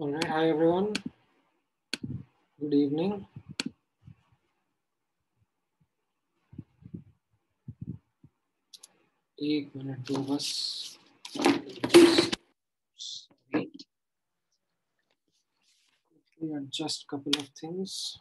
All right, hi everyone. Good evening. Take one or two of us. Couple of things.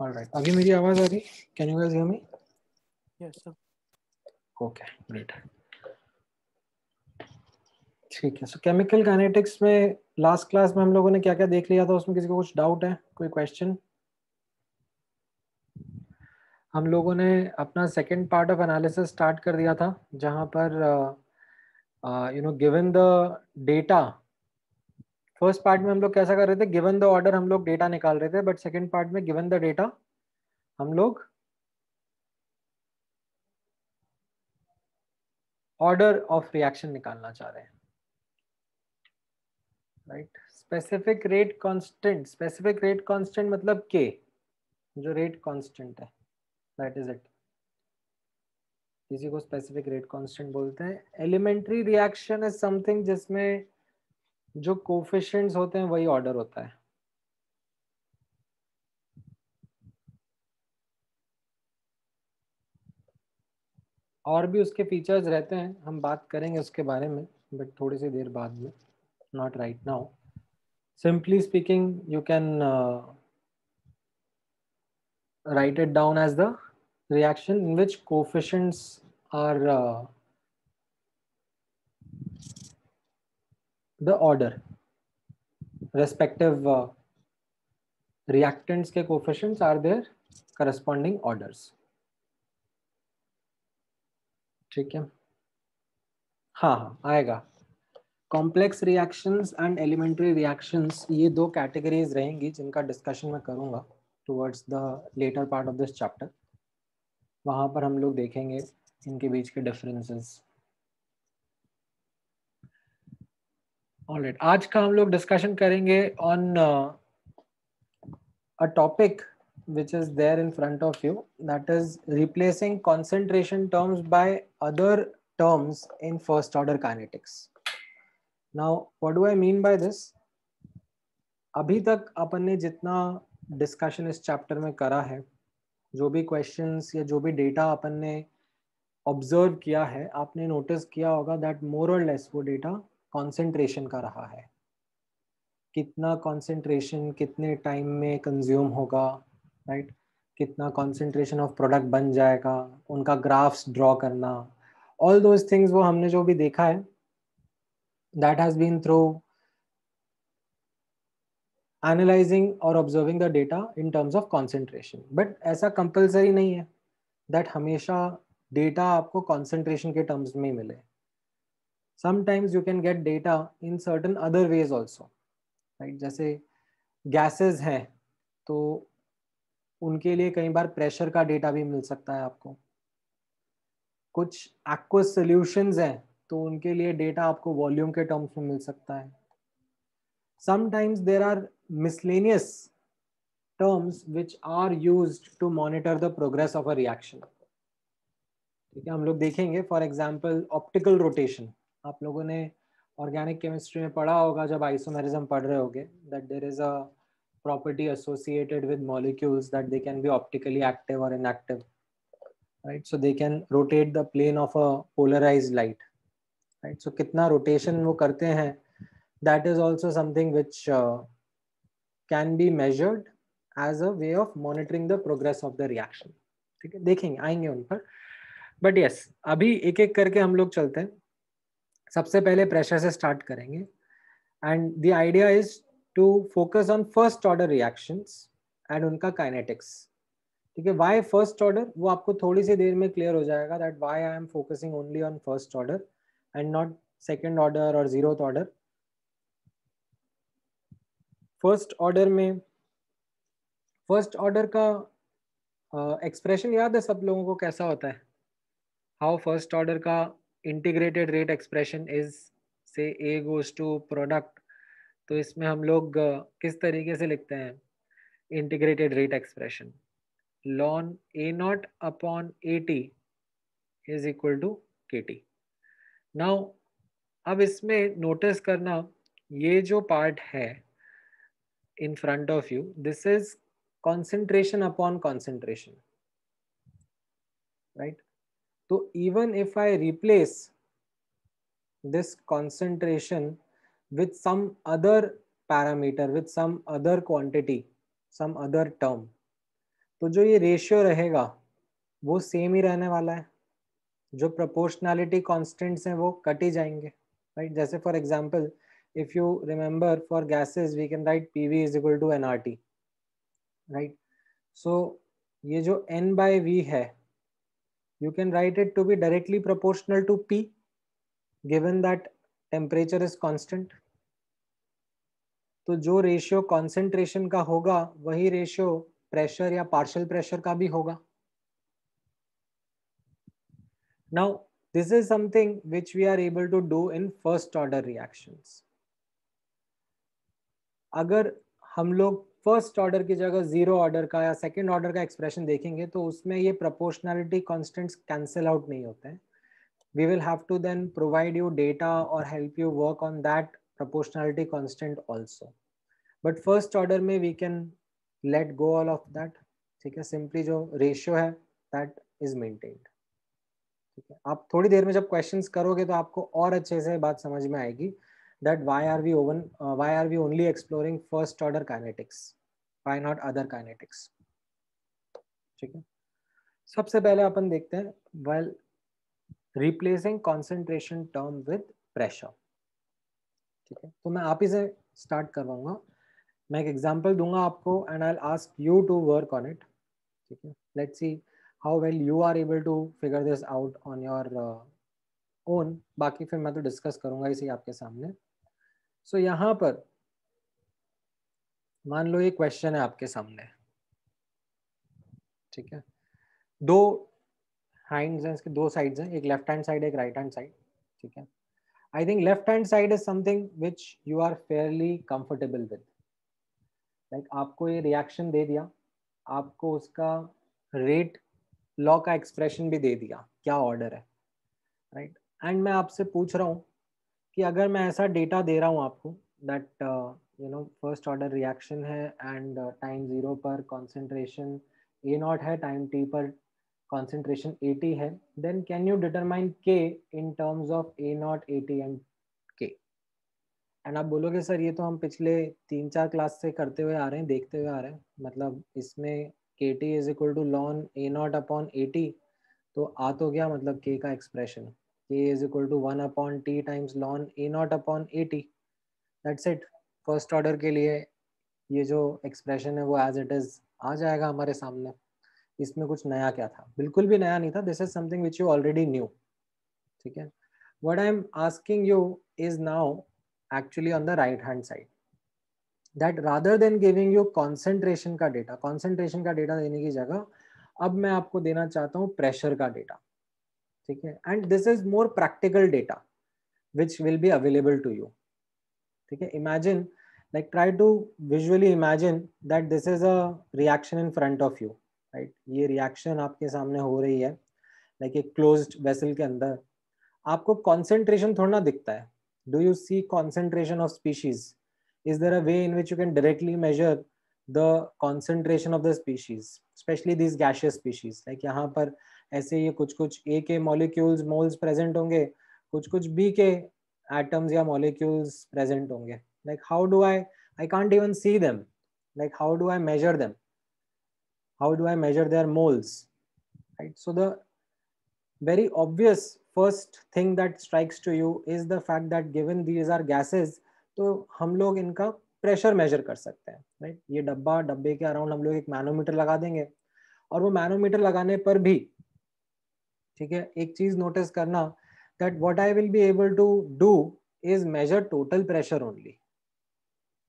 All right. अभी मेरी आवाज़ आ रही can you guys hear me Yes, sir. Okay great ठीक है so chemical kinetics में last class में हम लोगों ने क्या क्या देख लिया था? उसमें किसी को कुछ डाउट है? कोई क्वेश्चन हम लोगों ने अपना second part of analysis start कर दिया था जहाँ पर you know given the data first part में हम लोग कैसा कर रहे थे? गिवन द ऑर्डर हम लोग डेटा निकाल रहे थे बट सेकेंड पार्ट में गिवन द डेटा हम लोग ऑर्डर ऑफ़ रिएक्शन निकालना चाह रहे हैं। Right specific rate constant specific rate constant मतलब के जो रेट कांस्टेंट है। दैट इज़ इट किसी को स्पेसिफिक रेट कांस्टेंट बोलते हैं। एलिमेंट्री रिएक्शन इज़ समथिंग जिसमें जो कोफिशिएंट्स होते हैं वही ऑर्डर होता है। और भी उसके फीचर्स रहते हैं हम बात करेंगे उसके बारे में बट थोड़ी सी देर बाद में not right now simply speaking you can it down as the reaction in which coefficients are uh, the order respective uh, reactants के coefficients are their corresponding orders. ठीक है? हाँ हाँ आएगा। Complex reactions and elementary reactions ये दो categories रहेंगी जिनका डिस्कशन मैं करूँगा towards the latter part of this chapter वहाँ पर हम लोग देखेंगे इनके बीच के डिफरेंसेस ऑल राइट आज का हम लोग डिस्कशन करेंगे on a topic which is there in front of you that is replacing concentration terms by other terms in first order kinetics now what do I mean by this अभी तक अपन ने जितना discussion इस chapter में करा है, जो भी क्वेश्चन या जो भी डेटा अपन ने ऑब्ज़र्व किया है, आपने नोटिस किया होगा दैट मोर और लेस वो डेटा कंसंट्रेशन का रहा है। कितना कंसंट्रेशन कितने टाइम में कंज्यूम होगा राइट right? कितना कंसंट्रेशन ऑफ़ प्रोडक्ट बन जाएगा, उनका ग्राफ्स ड्रॉ करना। ऑल दोज थिंग्स वो हमने जो भी देखा है that has been through analysing और observing the data in terms of concentration but ऐसा कंपल्सरी नहीं है दैट हमेशा डेटा आपको कॉन्सेंट्रेशन के टर्म्स में ही मिले। Sometimes you can get data in certain other ways also right जैसे गैसेस हैं तो उनके लिए कई बार प्रेशर का डेटा भी मिल सकता है आपको। कुछ एक्वस सोल्यूशंस हैं तो उनके लिए डेटा आपको वॉल्यूम के टर्म्स में मिल सकता है। Sometimes there are miscellaneous terms which are used to monitor the progress of a reaction. ठीक है, हम लोग देखेंगे फॉर एग्ज़ाम्पल ऑप्टिकल रोटेशन आप लोगों ने ऑर्गेनिक केमिस्ट्री में पढ़ा होगा जब आइसोमेरिज्म पढ़ रहे होगे that there is a property associated with molecules that they can be optically active और inactive right so they can rotate the plane of a polarise light right so कितना rotation वो करते हैं that is also something which can be measured as a way of monitoring the progress of the reaction ठीक है? देखेंगे आएँगे उन पर। बट यस yes, अभी एक एक करके हम लोग चलते हैं। सबसे पहले प्रेशर से स्टार्ट करेंगे। And the idea is to focus on first order reactions and उनका काइनेटिक्स ठीक है वाई फ़र्स्ट ऑर्डर वो आपको थोड़ी सी देर में क्लियर हो जाएगा that why I am focusing only on first order and not second order और ज़ीरो ऑर्डर फ़र्स्ट ऑर्डर में फ़र्स्ट ऑर्डर का एक्सप्रेशन uh, याद है सब लोगों को कैसा होता है? हाउ फ़र्स्ट ऑर्डर का integrated rate expression is say A goes to product तो इसमें हम लोग किस तरीके से लिखते हैं? Integrated rate expression ln A naught upon A T is equal to K T now अब इसमें नोटिस करना, ये जो पार्ट है in front of you this is concentration upon concentration. Right? तो even if I replace this concentration with some other parameter with some other quantity some other term तो जो ये रेशियो रहेगा, वो सेम ही रहने वाला है। जो प्रोपोर्शनैलिटी कॉन्स्टेंट्स हैं, वो कट ही जाएँगे राइट जैसे for example if you remember for gases we can write P V is equal to N R T right so ये जो एन बाई वी है you can write it to be directly proportional to p, given that temperature is constant. तो जो ratio concentration का होगा, वही ratio pressure या partial pressure का भी होगा. Now this is something which we are able to do in first order reactions अगर हम लोग फ़र्स्ट ऑर्डर की जगह ज़ीरो ऑर्डर का या सेकेंड ऑर्डर का एक्सप्रेशन देखेंगे तो उसमें ये प्रपोर्शनैलिटी कॉन्स्टेंट्स कैंसिल आउट नहीं होते हैं। We will have to then provide you data और help you work on that proportionality constant also but first order में we can let go all of that ठीक है? सिंपली जो ratio है that is maintained आप थोड़ी देर में जब क्वेश्चंस करोगे तो आपको और अच्छे से बात समझ में आएगी। That why are we oven, uh, why are we only exploring first order kinetics why not other kinetics ठीक है सबसे पहले अपन देखते हैं while replacing concentration term with pressure ठीक है तो मैं आप ही से स्टार्ट करवाऊँगा मैं एक एग्जांपल दूँगा आपको and I ask you to work on it ठीक है let's see how well you are able to figure this out on your own बाकी फिर मैं तो डिस्कस करूँगा इसी आपके सामने सो so, यहाँ पर मान लो ये क्वेश्चन है आपके सामने। ठीक है? दो हैंड्स हैं इसके दो साइड्स हैं एक लेफ़्ट हैंड साइड एक राइट हैंड साइड ठीक है? I think left hand side is something which you are fairly comfortable with like आपको ये रिएक्शन दे दिया आपको उसका रेट लॉ का एक्सप्रेशन भी दे दिया क्या ऑर्डर है? Right right? एंड मैं आपसे पूछ रहा हूँ कि अगर मैं ऐसा डेटा दे रहा हूँ आपको that you know first order reaction है एंड टाइम ज़ीरो पर कॉन्सेंट्रेशन ए नॉट है टाइम टी पर concentration 80 है, then can you determine k in terms of a naught 80 and k? And आप बोलोगे, सर, ये तो हम पिछले तीन चार क्लास से करते हुए आ रहे हैं, देखते हुए आ रहे हैं। मतलब इसमें K T is equal to ln A naught upon A T तो आ तो गया मतलब के का expression K is equal to one upon T times ln A naught upon A T that's it first order के लिए ये जो एक्सप्रेशन है वो एज इट इज़ आ जाएगा हमारे सामने। इसमें कुछ नया क्या था? बिल्कुल भी नया नहीं था। This is something which you already knew ठीक है? What I am asking you is now actually on the right hand side that rather than giving you concentration का डेटा कॉन्सेंट्रेशन का डेटा देने की जगह, अब मैं आपको देना चाहता हूँ प्रेशर का डेटा ठीक है? And this is more practical data which will be available to you ठीक है? Imagine like, try to visually imagine that this is a reaction in front of you right ये रिएक्शन आपके सामने हो रही है लाइक एक क्लोज्ड वेसल के अंदर। आपको कॉन्सेंट्रेशन थोड़ा ना दिखता है। Do you see concentration of species is there a way in which you can directly measure the concentration of the species specially this gaseous species like यहाँ पर ऐसे ये कुछ कुछ ए के मॉलिक्यूल्स मोल्स प्रेजेंट होंगे कुछ कुछ बी के एटम्स या मॉलिक्यूल्स प्रेजेंट होंगे। Like how do I I can't even see them like how do I measure them how do I measure their moles? Right. So the very obvious first thing that strikes to you is the fact that given these are gases, तो हम लोग इनका pressure measure कर सकते हैं right ये डब्बा डब्बे के अराउंड हम लोग एक मैनोमीटर लगा देंगे। और वो मैनोमीटर लगाने पर भी ठीक है? एक चीज़ नोटिस करना that what I will be able to do is measure total pressure only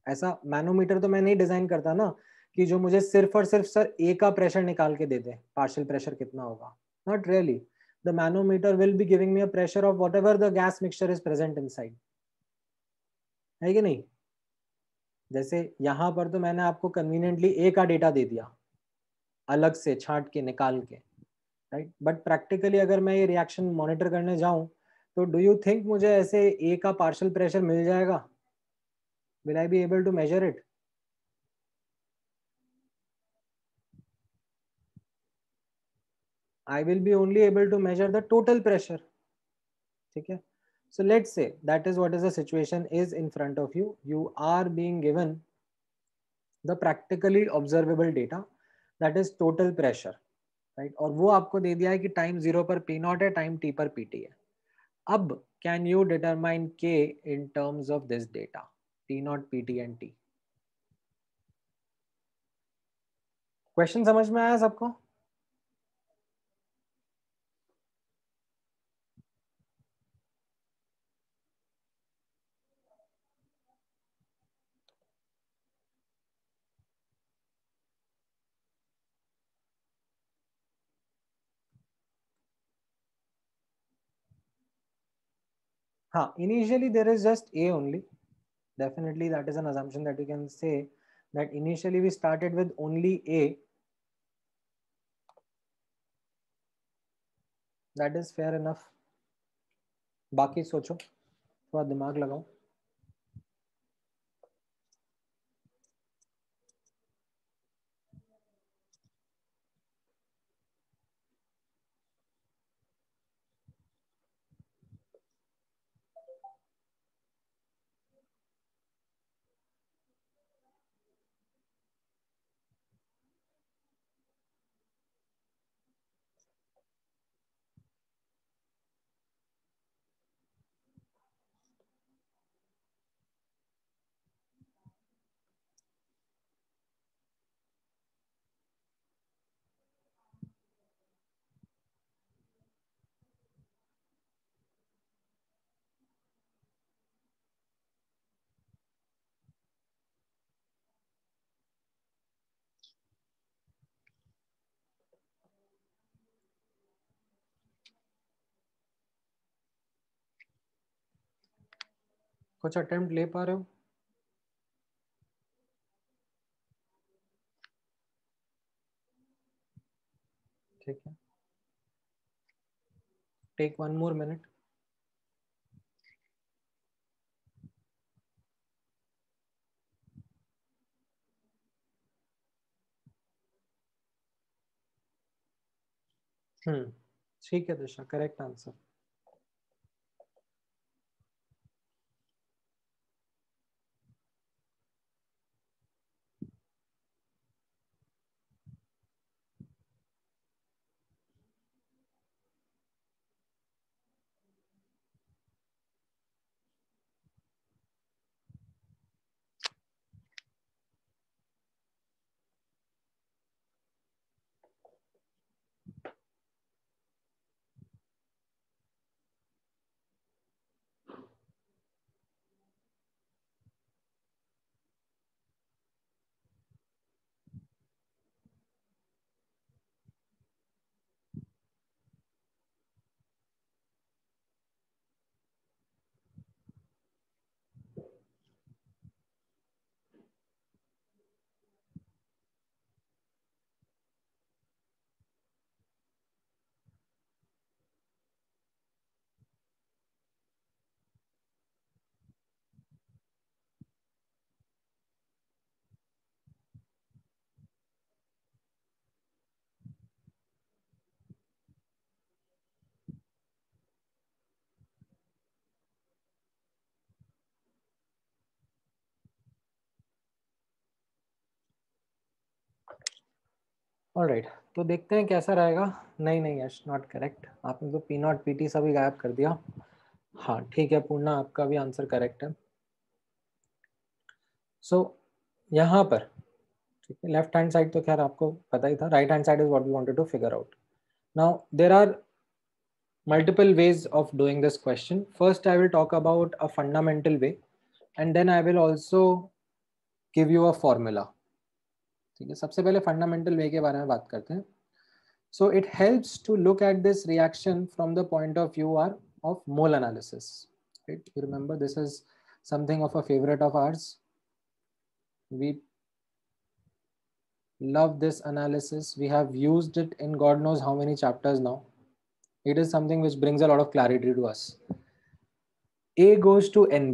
ऐसा मैनोमीटर तो मैं नहीं डिज़ाइन करता ना कि जो मुझे सिर्फ़ और सिर्फ़ सर ए का प्रेशर निकाल के दे दे पार्शियल प्रेशर कितना होगा। Not really the manometer will be giving me a pressure of what the gas mixture is present in है कि नहीं? जैसे यहाँ पर तो मैंने आपको कन्वीनियंटली ए का डेटा दे दिया। अलग से, छांट के, निकाल के। राइट बट प्रैक्टिकली अगर मैं ये रिएक्शन मॉनिटर करने जाऊँ तो डू यू थिंक मुझे ऐसे ए का पार्शल प्रेशर मिल जाएगा? Will I be able to measure it I will be only able to measure the total pressure ठीक है? So let say that is what is situation is in front of you you are being given the practically observable data that is total pressure Right? और वो आपको दे दिया है कि time zero पर पी नॉट है टाइम टी पर पी टी है। अब can you determine K in terms of this data T naught P T and T question समझ में आया सबको? Huh, initially there is just A only. Definitely that is an assumption that you can say that initially we started with only A. That is fair enough. बाकी सोचो थोड़ा दिमाग लगाओ कुछ अटेम्प्ट ले पा रहे हो? ठीक है। Take one more minute hmm ठीक है, दिशा करेक्ट आंसर राइट तो देखते हैं कैसा रहेगा। नहीं नहीं यश नॉट करेक्ट आपने तो पी नॉट पी टी सभी गायब कर दिया। हाँ ठीक है पूर्णा आपका भी आंसर करेक्ट है। सो so, यहाँ पर ठीक है लेफ़्ट हैंड साइड तो खैर आपको पता ही था। Right hand side is what we wanted to figure out now there are multiple ways of doing this question. First i will talk about a fundamental way and then i will also give you a formula. ठीक है? सबसे पहले fundamental वे के बारे में बात करते हैं। So it helps to look at this reaction from the point of view our of mole analysis right you remember this is something of a favourite of ours we love this analysis we have used it in God knows how many chapters now it is something which brings a lot of clarity to us A goes to N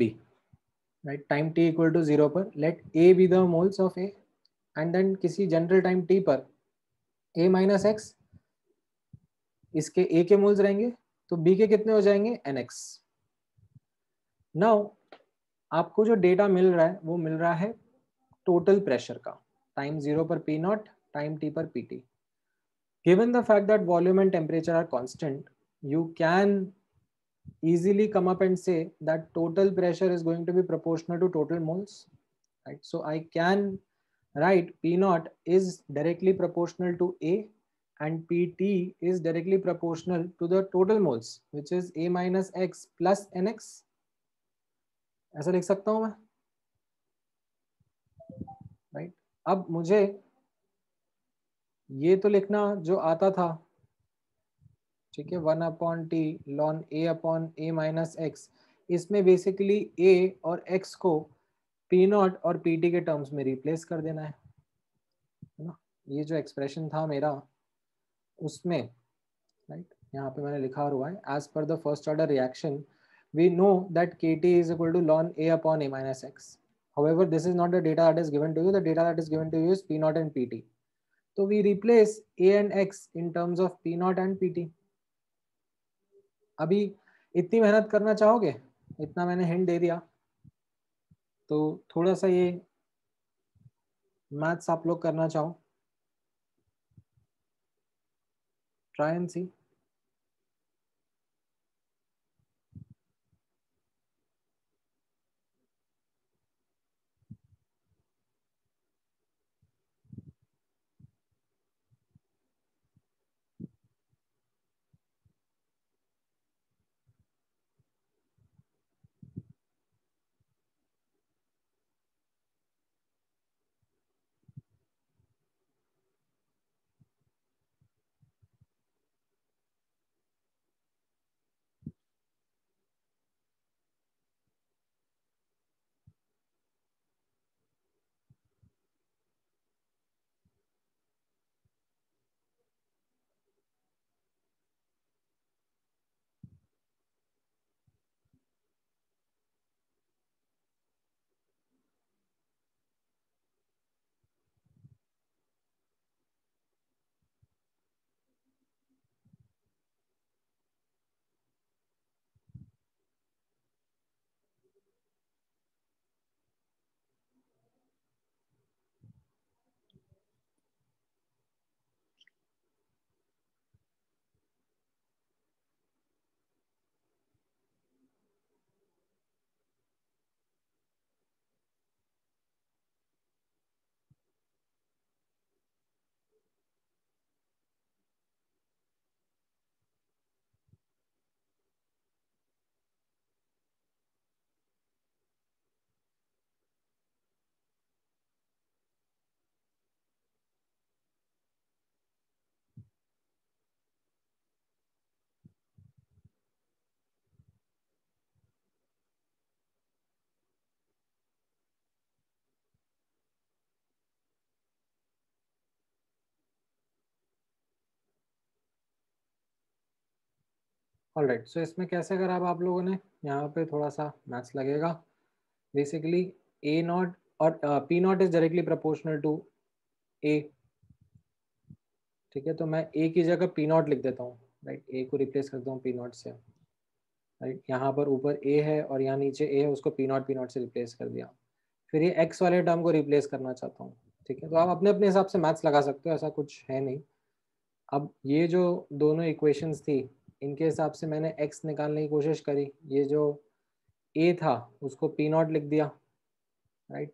right time T equal to zero पर. Let A B the moles of A and then किसी general time T पर A minus x इसके ए के moles रहेंगे तो B के कितने हो जाएँगे? एन एक्स नाउ आपको जो डेटा मिल रहा है, वो मिल रहा है टोटल प्रेशर का। टाइम ज़ीरो पर पी नॉट टाइम टी पर P T given the fact that volume and temperature are constant you can easily come up and say that total pressure is going to be proportional to total moles right so I can write p naught is directly proportional to a and pt is directly proportional to the total moles which is a minus x plus nx लिख सकता हूँ मैं right right? अब मुझे ये तो लिखना जो आता था ठीक है one upon T ln A upon A minus X इसमें बेसिकली ए और एक्स को पी नॉट और पी टी के टर्म्स में रिप्लेस कर देना है ना ये जो एक्सप्रेशन था मेरा उसमें राइट right, यहाँ पे मैंने लिखा हुआ है as per the first order reaction we know that kt is equal to ln a upon a minus x. However, this is not the data that is given to you. The data that is given to you is p naught and pt. So we replace a and x in terms of p naught and pt. अभी इतनी मेहनत करना चाहोगे इतना मैंने hint दे दिया तो थोड़ा सा ये मैथ्स आप लोग करना चाहो। Try and see all right so इसमें कैसे करा आप लोगों ने? यहाँ पे थोड़ा सा मैथ्स लगेगा। बेसिकली ए नॉट और P naught is directly proportional to A ठीक है तो मैं ए की जगह पी नॉट लिख देता हूँ। राइट ए को रिप्लेस करता हूँ पी नॉट से। राइट यहाँ पर ऊपर ए है और यहाँ नीचे ए है, उसको पी नॉट पी नॉट से रिप्लेस कर दिया। फिर ये एक्स वाले टर्म को रिप्लेस करना चाहता हूँ। ठीक है तो आप अपने अपने हिसाब से मैथ्स लगा सकते हो, ऐसा कुछ है नहीं। अब ये जो दोनों इक्वेशंस थी इनके हिसाब से मैंने x निकालने की कोशिश करी। ये जो a था, उसको p नॉट लिख दिया राइट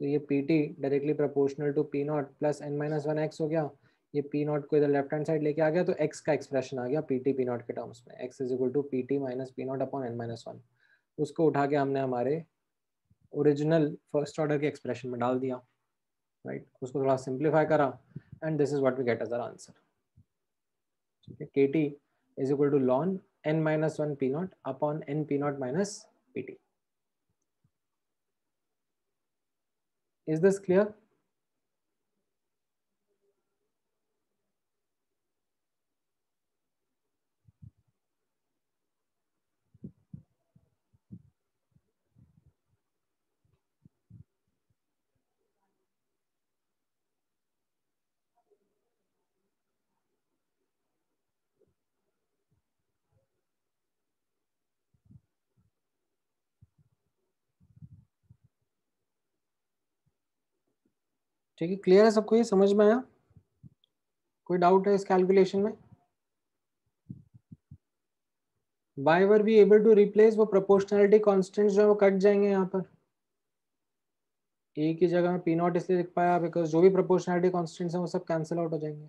तो ये P T directly proportional to P naught plus N minus one X हो गया। ये पी नॉट को इधर लेफ़्ट हैंड साइड लेके आ गया तो x का एक्सप्रेशन आ गया पी टी पी नॉट के टर्म्स में। X is equal to P T minus P naught upon N minus one उसको उठा के हमने हमारे ओरिजिनल फ़र्स्ट ऑर्डर के एक्सप्रेशन में डाल दिया राइट right? उसको थोड़ा सिंप्लीफाई करा and this is what we get as our answer ठीक है? K T is equal to ln n minus 1 p naught upon n p naught minus pt. Is this clear? ठीक है clear है सबको ये? समझ में आया? कोई डाउट है इस कैलकुलेशन में? Why were be able to replace वो प्रोपोर्शनलिटी कॉन्स्टेंट जो है वो कट जाएँगे यहाँ पर? ए की जगह में पी नॉट इसलिए लिख पाया बिकॉज़ जो भी प्रोपोर्शनलिटी कॉन्स्टेंट्स हैं वो सब कैंसिल आउट हो जाएँगे।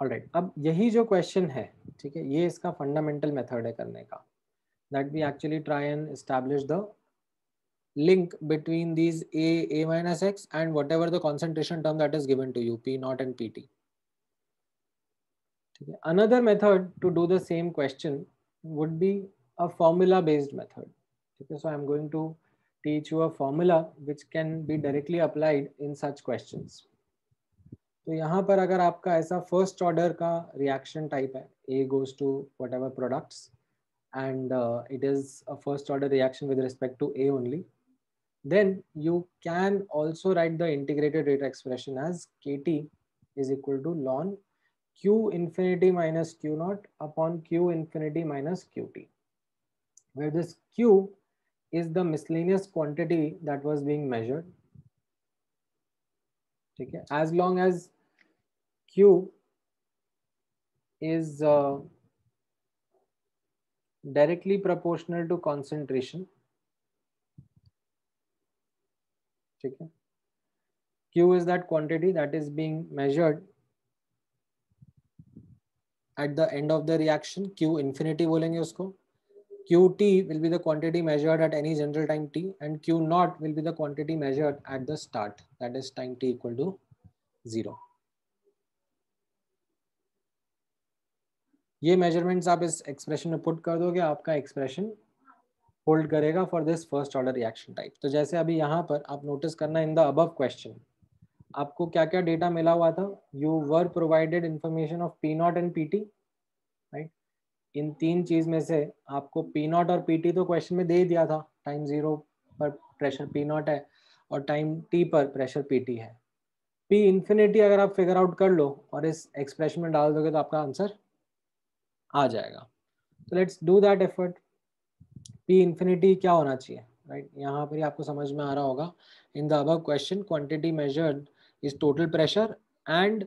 ऑलराइट अब यही जो क्वेश्चन है, ठीक है, ये इसका फंडामेंटल मेथड है करने का। That we actually try and establish the link between these a a minus x and whatever the concentration term that is given to you p naught and pt okay. another method to do the same question would be a formula based method okay so i'm going to teach you a formula which can be directly applied in such questions तो यहाँ पर अगर आपका ऐसा first order का reaction type है A goes to whatever products and uh, it is a first order reaction with respect to A only, then you can also write the integrated rate expression as Kt is equal to ln Q infinity minus Q naught upon Q infinity minus Qt, where this Q is the miscellaneous quantity that was being measured. Okay, as long as Q is uh, directly proportional to concentration. Q is that quantity that is being measured at the end of the reaction. Q infinity bolenge usko. Qt will be the quantity measured at any general time t and Q naught will be the quantity measured at the start that is time t equal to 0. ये measurements आप इस expression में put कर दोगे, आपका expression hold करेगा for this first order reaction type तो जैसे अभी यहाँ पर आप नोटिस करना इन द अबव क्वेश्चन आपको क्या क्या डेटा मिला हुआ था? You were provided information of P naught and P T right इन तीन चीज़ में से आपको पी नॉट और पी टी तो क्वेश्चन में दे ही दिया था। टाइम ज़ीरो पर प्रेशर पी नॉट है और टाइम टी पर प्रेशर पी टी है। पी इन्फिनिटी अगर आप फिगर आउट कर लो और इस एक्सप्रेशन में डाल दोगे तो आपका आंसर आ जाएगा। तो let's do that effort P infinity क्या होना चाहिए? Right right? यहाँ पर ही आपको समझ में आ रहा होगा। In the above question quantity measured is total pressure and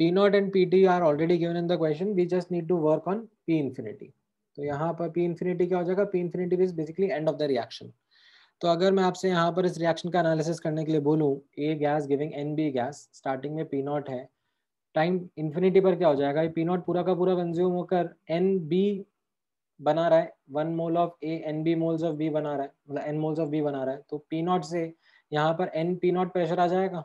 P naught and P T are already given in the question we just need to work on P infinity तो यहाँ पर पी इन्फिनिटी क्या हो जाएगा? P infinity is basically end of the reaction तो अगर मैं आपसे यहाँ पर इस रिएक्शन का एनालिसिस करने के लिए बोलूँ A gas giving N B gas starting में पी नॉट है टाइम इन्फिनिटी पर क्या हो जाएगा? ये पी नॉट पूरा का पूरा कंज्यूम होकर एन बी बना रहा है। One mole of A N B moles of B बना रहा है। मतलब एन मोल्स ऑफ़ बी बना रहा है। तो पी नॉट से यहाँ पर एन पी नॉट प्रेशर आ जाएगा।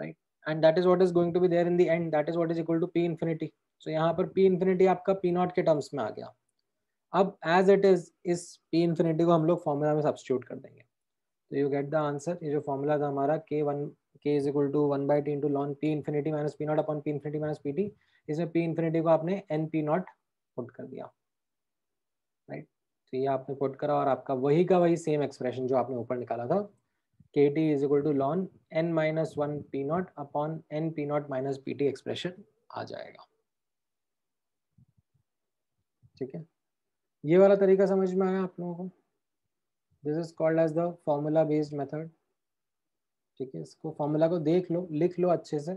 Right and that is what is going to be there in the end that is what is equal to P infinity so यहाँ पर पी इन्फिनिटी आपका पी नॉट के terms में आ गया। अब एज इट इज़ इस पी इन्फिनिटी को हम लोग फॉर्मूला में सब्सिट्यूट कर देंगे। तो यू गेट द आंसर ये जो फॉर्मूला था हमारा के one k is equal to one by T into ln P infinity minus P naught upon P infinity minus P T इसमें पी इन्फिनिटी को आपने एन पी नॉट पुट कर दिया राइट तो ये आपने पुट करा और आपका वही का वही सेम एक्सप्रेशन जो आपने ऊपर निकाला था K T is equal to ln N minus one P naught upon N P naught minus P T expression आ जाएगा। ठीक है? ये वाला तरीका समझ में आया आप लोगों को? This is called as the formula based method ठीक है? इसको फॉर्मूला को देख लो, लिख लो अच्छे से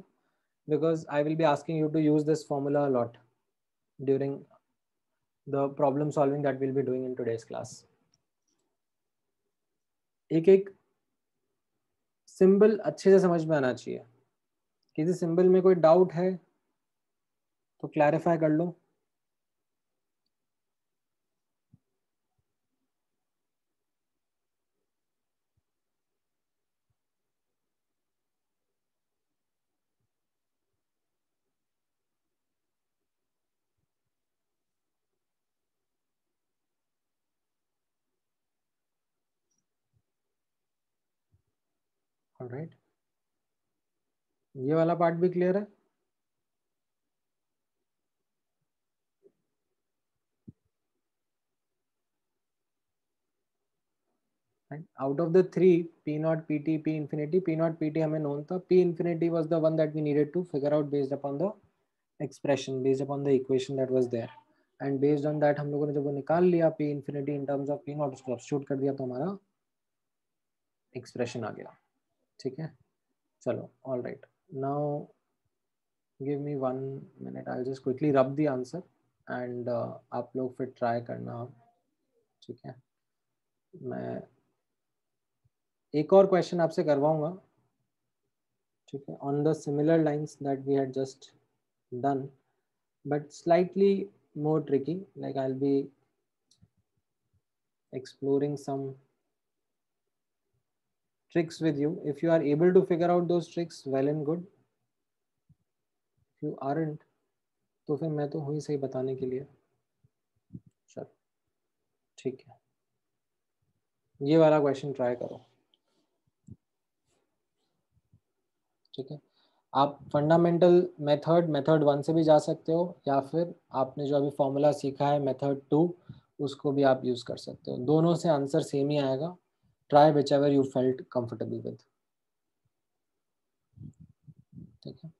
because I will be asking you to use this formula lot during the problem solving that will be doing in today's class एक एक सिंबल अच्छे से समझ में आना चाहिए। किसी सिंबल में कोई डाउट है तो क्लैरिफाई कर लो। राइट ये वाला पार्ट भी क्लियर है? Out of the three P naught P T P infinity P naught P T हमें नोन था। P infinity was the one that we needed to figure out based upon the expression based upon the equation that was there. And based on that हम लोगों ने जब वो निकाल लिया P infinity in terms of P naught उसको substitute कर दिया तो हमारा एक्सप्रेशन आ गया। ठीक है? चलो all right now give me one minute I just quickly rub the answer and आप लोग फिर ट्राई करना ठीक है? मैं एक और क्वेश्चन आपसे करवाऊँगा, ठीक है? On the similar lines that we had just done but slightly more tricky, like i'll be exploring some tricks with you. If you are able to figure out those tricks, well and good. If you aren't तो फिर मैं तो हुई सही बताने के लिए। चलो, ठीक है। ये वाला क्वेश्चन ट्राई करो। ठीक है? आप फंडामेंटल मेथड मेथड वन से भी जा सकते हो, या फिर आपने जो अभी फॉर्मूला सीखा है मेथड टू उसको भी आप यूज़ कर सकते हो। दोनों से आंसर सेम ही आएगा। Whichever you felt comfortable with ठीक है?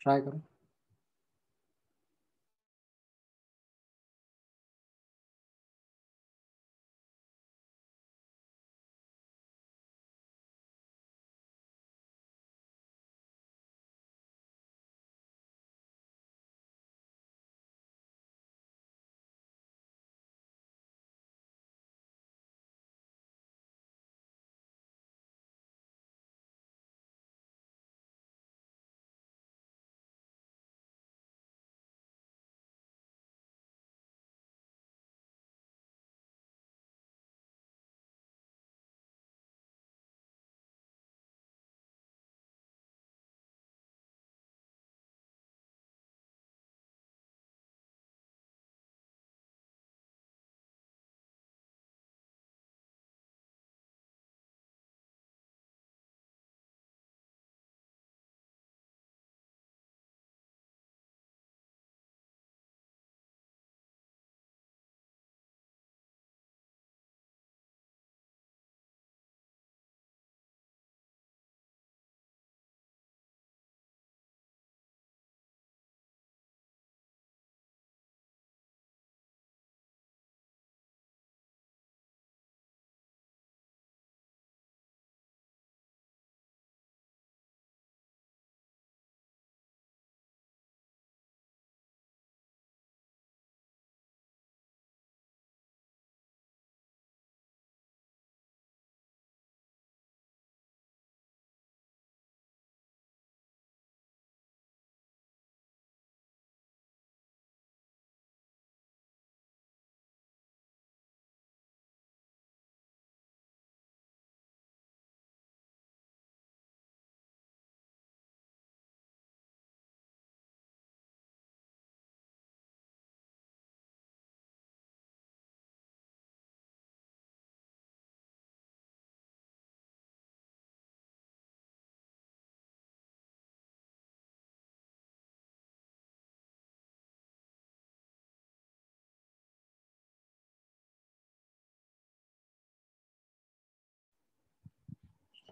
ट्राई करो।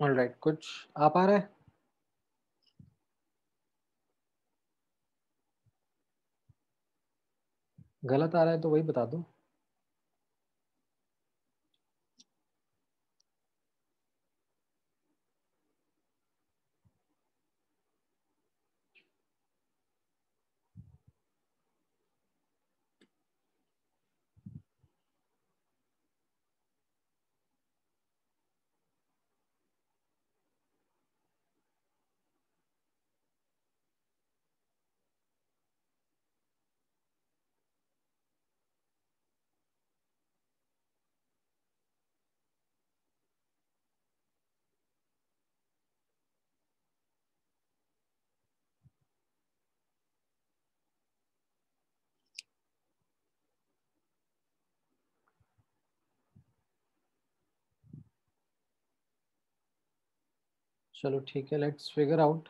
ऑल राइट right, कुछ आ रहे गलत आ रहा है तो वही बता दो। चलो ठीक है let's figure out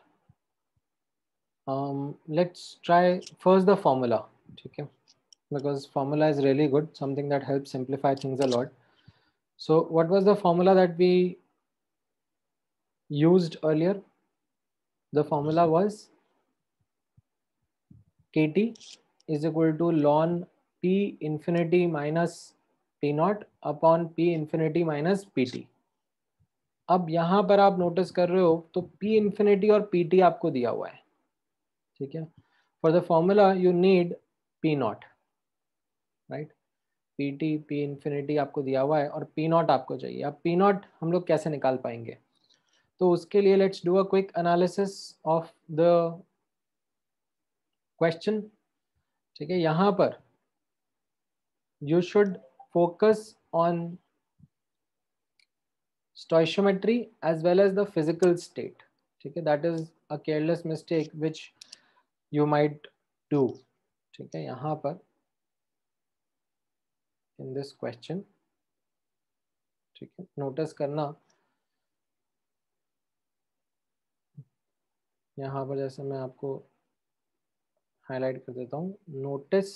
let's try first the formula ठीक है because formula is really good something that helps simplify things a lot so what was the formula that we used earlier the formula was kt is equal to ln P infinity minus P naught upon P infinity minus P t अब यहाँ पर आप notice कर रहे हो तो P infinity और P T आपको दिया हुआ है। ठीक है? For the formula you need P naught right P T P infinity आपको दिया हुआ है और पी नॉट आपको चाहिए। अब पी नॉट हम लोग कैसे निकाल पाएँगे? तो उसके लिए let's do a quick analysis of the question ठीक है? यहाँ पर you should focus on stoichiometry as well as the physical state है that is a careless mistake which you might do है यहाँ पर in this question ठीक है नोटिस करना यहाँ पर जैसे मैं आपको हाईलाइट कर देता हूँ नोटिस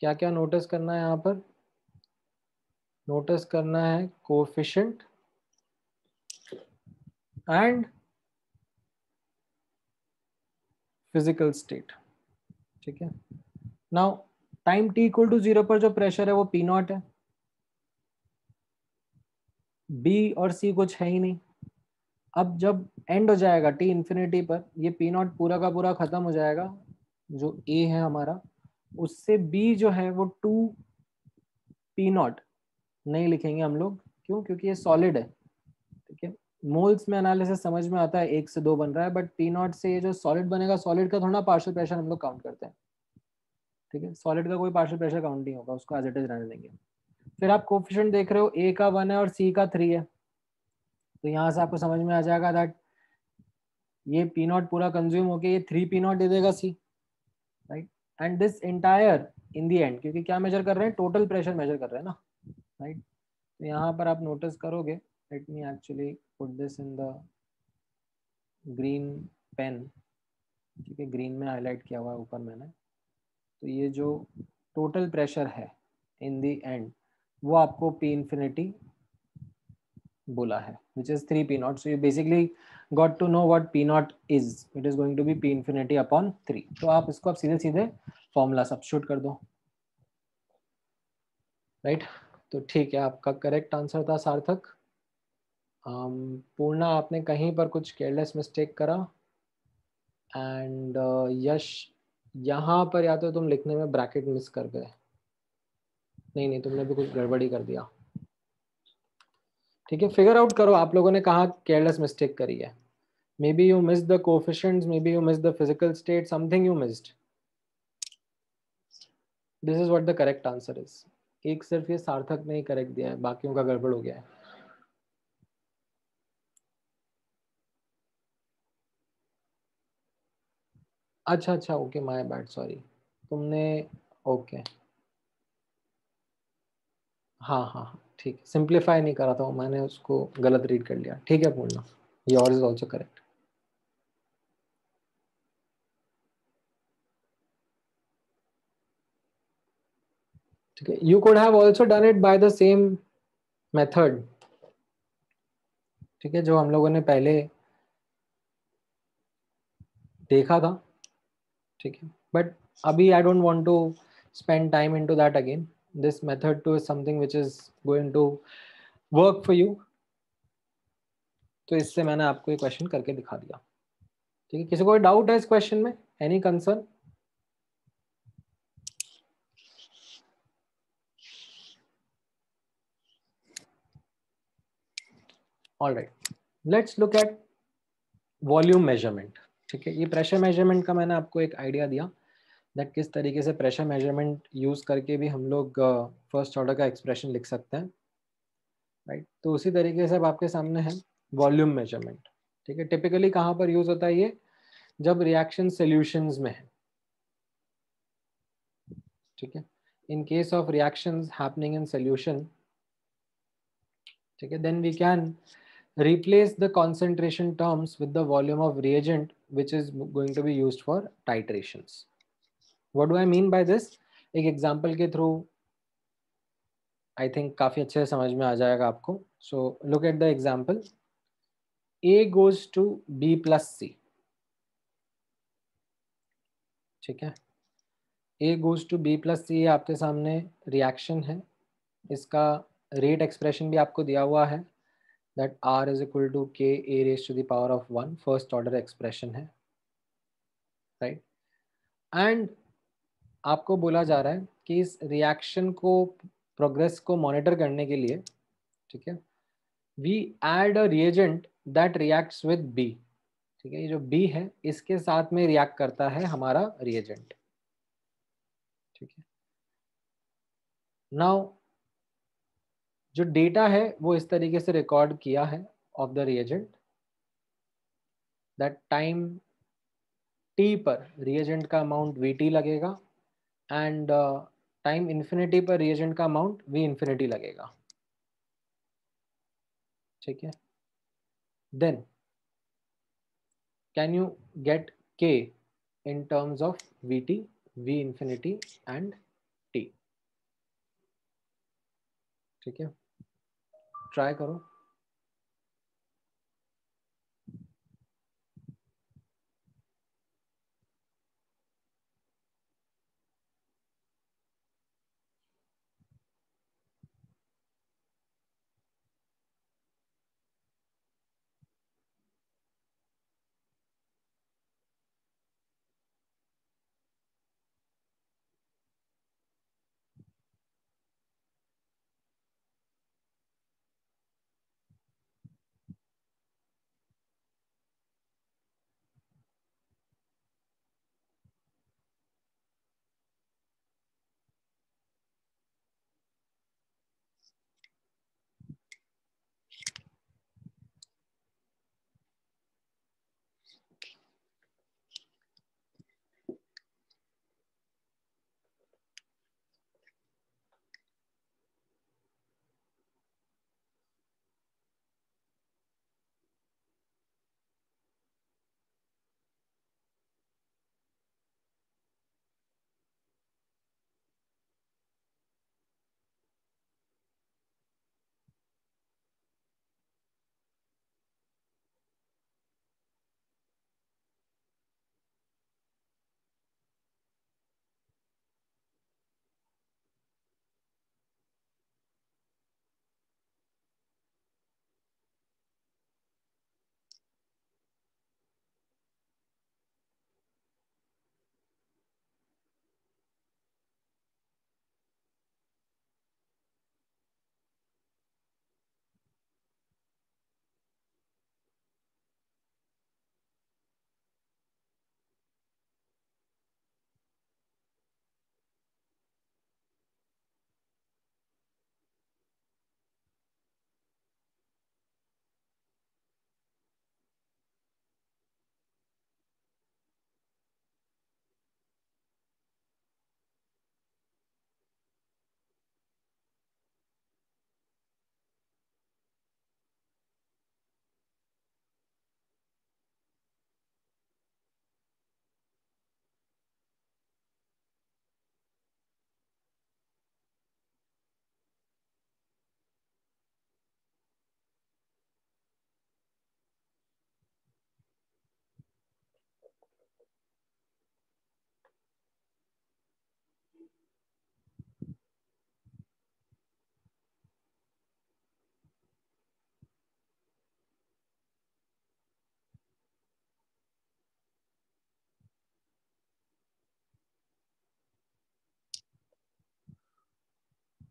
क्या क्या नोटिस करना है यहाँ पर नोटिस करना है कोफिशेंट एंड फ़िज़िकल स्टेट ठीक है? Now time T equal to zero पर जो प्रेशर है, वो पी नॉट है। बी और सी कुछ है ही नहीं। अब जब एंड हो जाएगा टी इंफिनिटी पर, ये पी नॉट पूरा का पूरा खत्म हो जाएगा, जो ए है हमारा, उससे बी जो है वो टू पी नॉट नहीं लिखेंगे हम लोग। क्यों? क्योंकि ये सॉलिड है। ठीक है? मोल्स में एनालिसिस समझ में आता है, एक से दो बन रहा है बट पी नॉट से ये जो सॉलिड बनेगा सॉलिड का थोड़ा पार्शियल प्रेशर हम लोग काउंट करते हैं। ठीक है? सॉलिड का कोई पार्शियल प्रेशर काउंट नहीं होगा, उसको एज इट इज़ रहने देंगे। फिर आप कोफिशिएंट देख रहे हो ए का वन है और सी का थ्री है। तो यहाँ से आपको समझ में आ जाएगा दैट ये पी नॉट पूरा कंज्यूम होके ये थ्री पी नॉट दे देगा C right and this entire in the end क्योंकि क्या मेजर कर रहे हैं? टोटल प्रेशर मेजर कर रहे हैं ना। राइट तो यहाँ पर आप नोटिस करोगे let me actually put this in the green pen ठीक है? ग्रीन में हाईलाइट किया हुआ है, ऊपर मैंने। तो ये जो टोटल प्रेशर है इन दी एंड वो आपको पी इन्फिनिटी बोला है which is three P naught so you basically got to know what P naught is it is going to be P infinity upon three तो आप इसको आप सीधे सीधे फॉर्मूला सब्सिट्यूट कर दो। Right right? तो ठीक है आपका करेक्ट आंसर था सार्थक। पूर्णा आपने कहीं पर कुछ केयरलेस मिस्टेक करा? एंड uh, यश यहाँ पर या तो तुम लिखने में ब्रैकेट मिस कर गए। नहीं नहीं तुमने भी कुछ गड़बड़ी कर दिया। ठीक है फिगर आउट करो आप लोगों ने कहा केयरलेस मिस्टेक करी है। Maybe you miss the coefficient maybe you miss the physical state something you missed this is what the correct answer is एक सिर्फ़ ये सार्थक ने ही करेक्ट दिया है, बाकियों का गड़बड़ हो गया है। अच्छा अच्छा ओके माय बैड सॉरी तुमने ओके हाँ हाँ हाँ ठीक है। सिंप्लीफाई नहीं करा था मैंने उसको गलत रीड कर लिया। ठीक है, पूर्ण। योर इज़ ऑल्सो करेक्ट ठीक है? You could have also done it by the same method ठीक है? जो हम लोगों ने पहले देखा था, ठीक है? बट अभी I don't want to spend time into that again this method too is something which is going to work for you तो इससे मैंने आपको ये क्वेश्चन करके दिखा दिया। ठीक है? किसी को डाउट है इस क्वेश्चन में? Any concern all right let's look at volume measurement ठीक है? ये प्रेशर मेज़रमेंट का मैंने आपको एक आइडिया दिया दैट किस तरीके से प्रेशर मेज़रमेंट यूज़ करके भी हम लोग फ़र्स्ट uh, ऑर्डर का एक्सप्रेशन लिख सकते हैं। Right right? तो उसी तरीके से अब आपके सामने है वॉल्यूम मेज़रमेंट ठीक है? टिपिकली कहाँ पर यूज़ होता है ये? जब रिएक्शन सोल्यूशंस में है। ठीक है? In case of reactions happening in solution ठीक है? Then we can replace the concentration terms with the volume of reagent which is going to be used for titrations. What do I mean by this? एक example के through I think काफ़ी अच्छे से समझ में आ जाएगा आपको so look at the example A goes to B plus C ठीक है A goes to B plus C आपके सामने रिएक्शन है इसका रेट एक्सप्रेशन भी आपको दिया हुआ है that R is equal to K A raise to the power of one first order expression है राइट एंड आपको बोला जा रहा है कि इस रिएक्शन को प्रोग्रेस को मॉनिटर करने के लिए, ठीक है we add a reagent that reacts with B ठीक है, ये जो बी है, इसके साथ में रिएक्ट करता है हमारा रिएजेंट ठीक है। नाउ जो डेटा है, वो इस तरीके से रिकॉर्ड किया है of the reagent that time T पर रिएजेंट का अमाउंट वी टी लगेगा एंड टाइम इन्फिनिटी पर रिएजेंट का अमाउंट वी इन्फिनिटी लगेगा। ठीक है? Then can you get K in terms of V T V infinity and T ठीक है? ट्राई करो।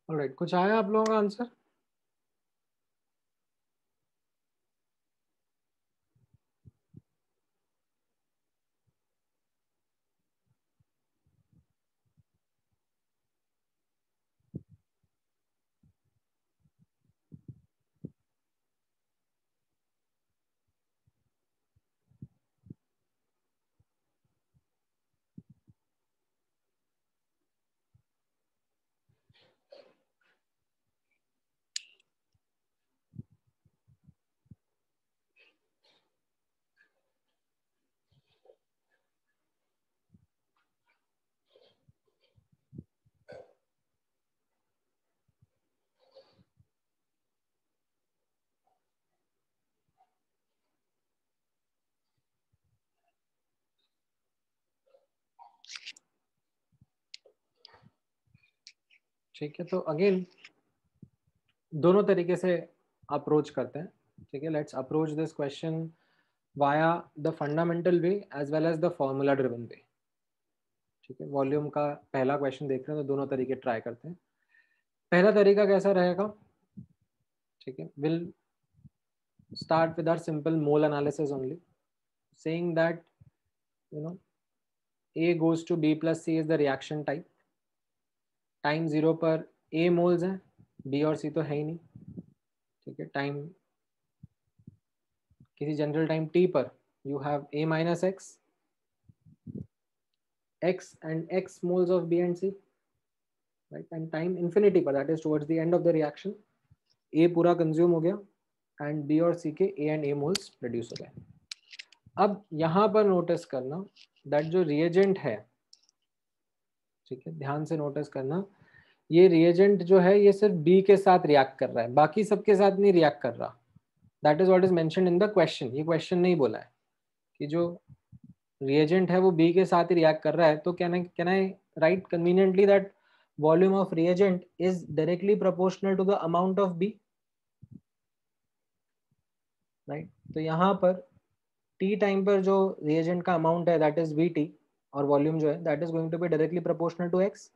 ऑलराइट कुछ आया आप लोगों का आंसर ठीक है तो अगेन दोनों तरीके से अप्रोच करते हैं। ठीक है let's approach this question via the fundamental way as well as the formula driven way ठीक है वॉल्यूम का पहला क्वेश्चन देख रहे हैं तो दोनों तरीके ट्राई करते हैं। पहला तरीका कैसा रहेगा? ठीक है will start with our simple mole analysis only, saying that, you know a goes to b plus c is the reaction type time zero पर a मोल्स है b और c तो है ही नहीं ठीक है टाइम किसी जनरल टाइम t पर you have a minus x x and x moles of b and c right and time infinity पर that is towards the end of the reaction a पूरा consume हो गया and B और C के A and A moles produce हो गए अब यहाँ पर नोटिस करना दैट जो रिएजेंट है, ठीक है, ध्यान से नोटिस करना, ये रिएजेंट जो है, ये सिर्फ़ बी के साथ रिएक्ट कर रहा है, बाकी सबके साथ नहीं रिएक्ट कर रहा। That is what is mention in the question ये क्वेश्चन नहीं बोला है कि जो रिएजेंट है, वो बी के साथ ही रिएक्ट कर रहा है। तो can I can I write conveniently that volume of reagent is directly proportional to the amount of B right तो यहाँ पर टी टाइम पर जो रिएजेंट का अमाउंट है दैट इज़ वी टी और वॉल्यूम जो है that is going to be directly proportional to X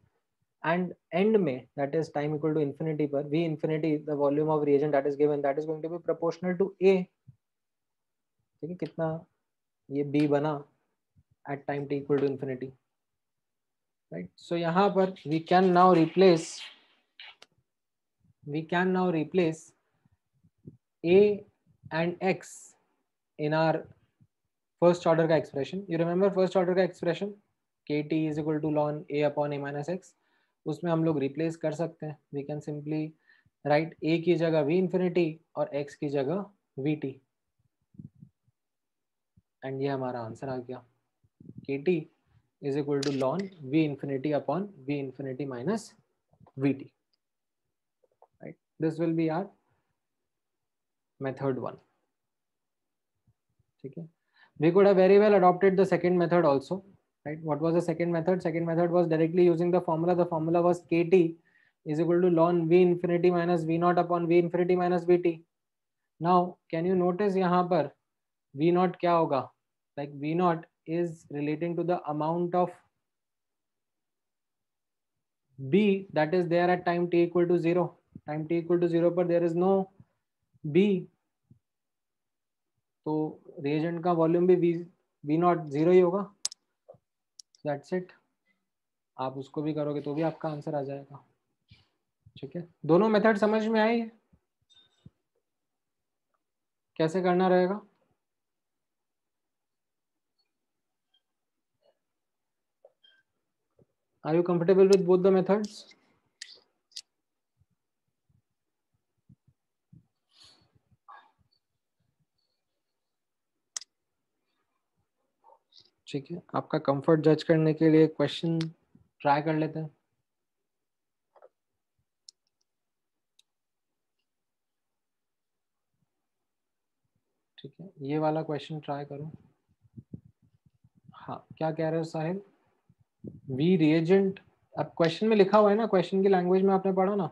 and end में that is time equal to infinity पर V infinity the volume of reagent that is given that is going to be proportional to A ठीक है, कितना ये B बना at time T equal to infinity right so यहाँ पर we can now replace we can now replace a and x in our first order का expression. You remember first order का expression? kt is equal to ln a upon a minus x. उसमें हम लोग replace कर सकते हैं. We can simply write a की जगह v infinity और x की जगह vt. And ये हमारा आंसर आ गया. kt is equal to ln v infinity upon v infinity minus vt. Right? This will be our method one. Okay. We could have very well adopted the second method also. Right? What was the second method? Second method was directly using the formula. The formula was kt is equal to ln v infinity minus v naught upon v infinity minus vt. Now, can you notice यहाँ पर v naught क्या होगा? Like v naught is relating to the amount of b that is there at time t equal to zero. Time t equal to zero पर there is no b तो reagent का volume भी we we naught zero ही होगा। That's it आप उसको भी करोगे तो भी आपका आंसर आ जाएगा। ठीक है? दोनों मेथड समझ में आई? कैसे करना रहेगा? Are you comfortable with both the methods? ठीक है। आपका कंफर्ट जज करने के लिए क्वेश्चन ट्राई कर लेते हैं। ठीक है, ये वाला क्वेश्चन ट्राई करो। हाँ क्या कह रहे हो साहिल? वी रिएजेंट अब क्वेश्चन में लिखा हुआ है ना क्वेश्चन की लैंग्वेज में आपने पढ़ा ना?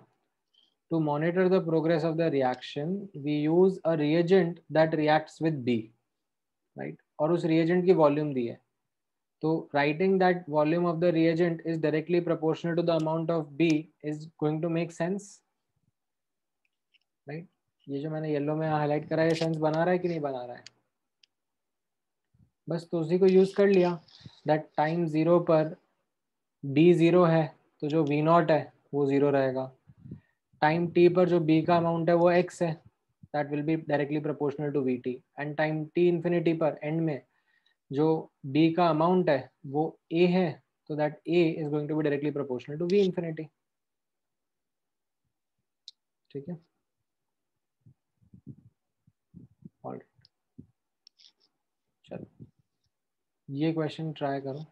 To monitor the progress of the reaction we use a reagent that reacts with B right और उस रिएजेंट की वॉल्यूम दी है। So writing that volume of the reagent is directly proportional to the amount of B is going to make sense, right? ये जो मैंने yellow में highlight करा है सेंस बना रहा है कि नहीं बना रहा है? बस तो उसी को यूज़ कर लिया। दैट टाइम ज़ीरो पर बी ज़ीरो है तो जो वी नॉट है वो ज़ीरो रहेगा। टाइम टी पर जो बी का अमाउंट है वो एक्स है। That will be directly proportional to V T and time T infinity पर एंड में जो b का अमाउंट है, वो a है तो that a is going to be directly proportional to v infinity ठीक है? चलो। ये क्वेश्चन ट्राई करो।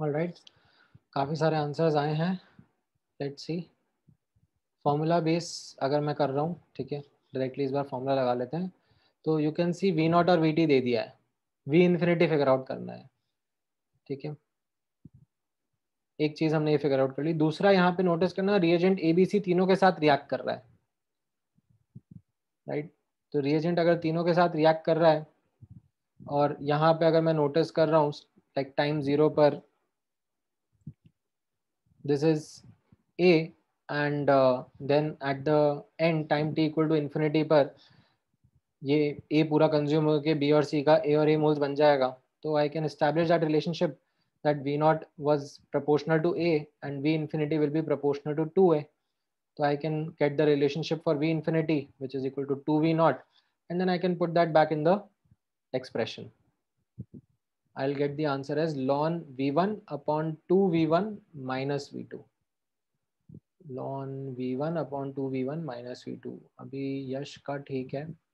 ऑल राइट काफ़ी सारे आंसर्स आए हैं. लेट्स सी फॉर्मूला बेस अगर मैं कर रहा हूँ, ठीक है? डायरेक्टली इस बार फॉर्मूला लगा लेते हैं. तो you can see V naught और वी टी दे दिया है. वी इन्फिनिटी फिगर आउट करना है. ठीक है? एक चीज़ हमने ये फिगर आउट कर ली. दूसरा यहाँ पे नोटिस करना रिएजेंट एबीसी तीनों के साथ रिएक्ट कर रहा है. Right right? तो रिएजेंट अगर तीनों के साथ रिएक्ट कर रहा है, और यहाँ पे अगर मैं नोटिस कर रहा हूँ लाइक टाइम ज़ीरो पर this is A and then at the end time t equal to infinity पर ये ए पूरा कंज्यूम होकर बी और सी का ए और ए मोल्स बन जाएगा तो I can establish that relationship that v naught was proportional to a and v infinity will be proportional to 2a so i can get the relationship for v infinity which is equal to 2v naught and then i can put that back in the expression I'll get the answer as ln v1 upon 2v1 minus v2 ln v1 upon 2v1 minus v2 अभी यश का ठीक है।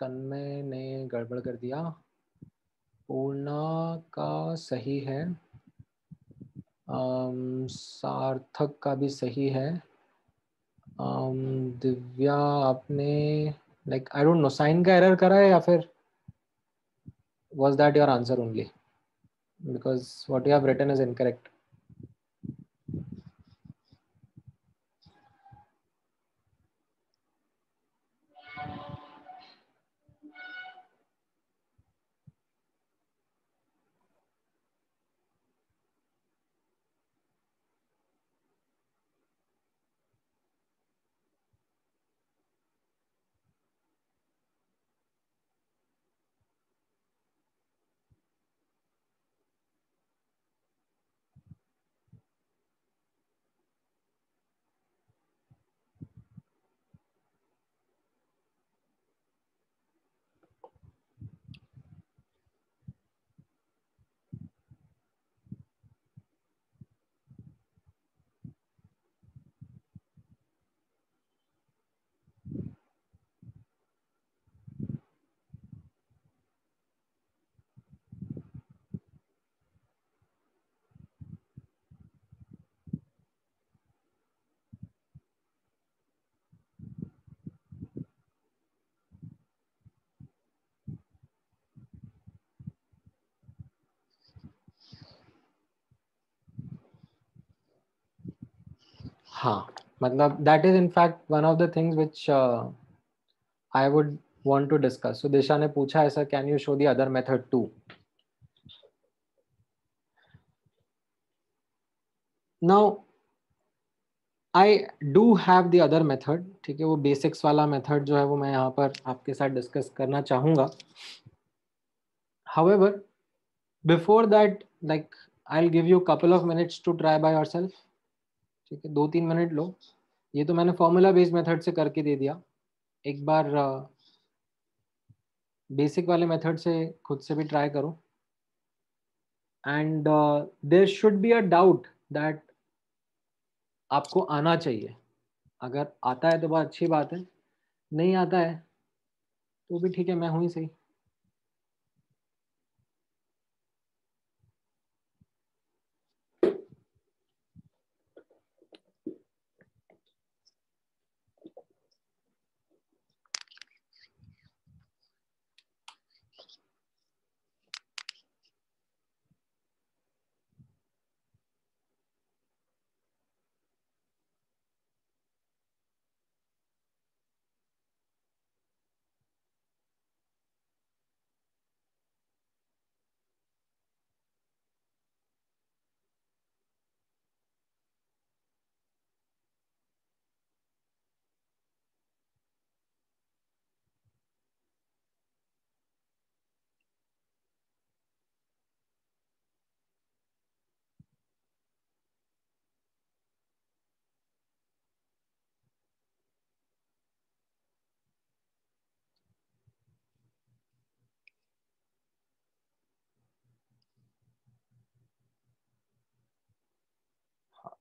तन्मय ने गड़बड़ कर दिया। पूर्णा का सही है। um, सार्थक का भी सही है। um, दिव्या आपने like I don't know sign का एरर करा है या फिर was that your answer only? Because what you have written is incorrect हाँ मतलब that is in fact one of the things which I would want to discuss so Disha ने पूछा है sir can you show the other method too now I do have the other method ठीक है, वो basics वाला method जो है वो मैं यहाँ पर आपके साथ डिस्कस करना चाहूँगा। How before that like I give you couple of minutes to try by yourself ठीक है दो तीन मिनट लो। ये तो मैंने फॉर्मूला बेस्ड मेथड से करके दे दिया। एक बार बेसिक वाले मेथड से खुद से भी ट्राई करो। And there should be a doubt that आपको आना चाहिए। अगर आता है तो बहुत अच्छी बात है। नहीं आता है तो भी ठीक है, मैं हूँ ही सही।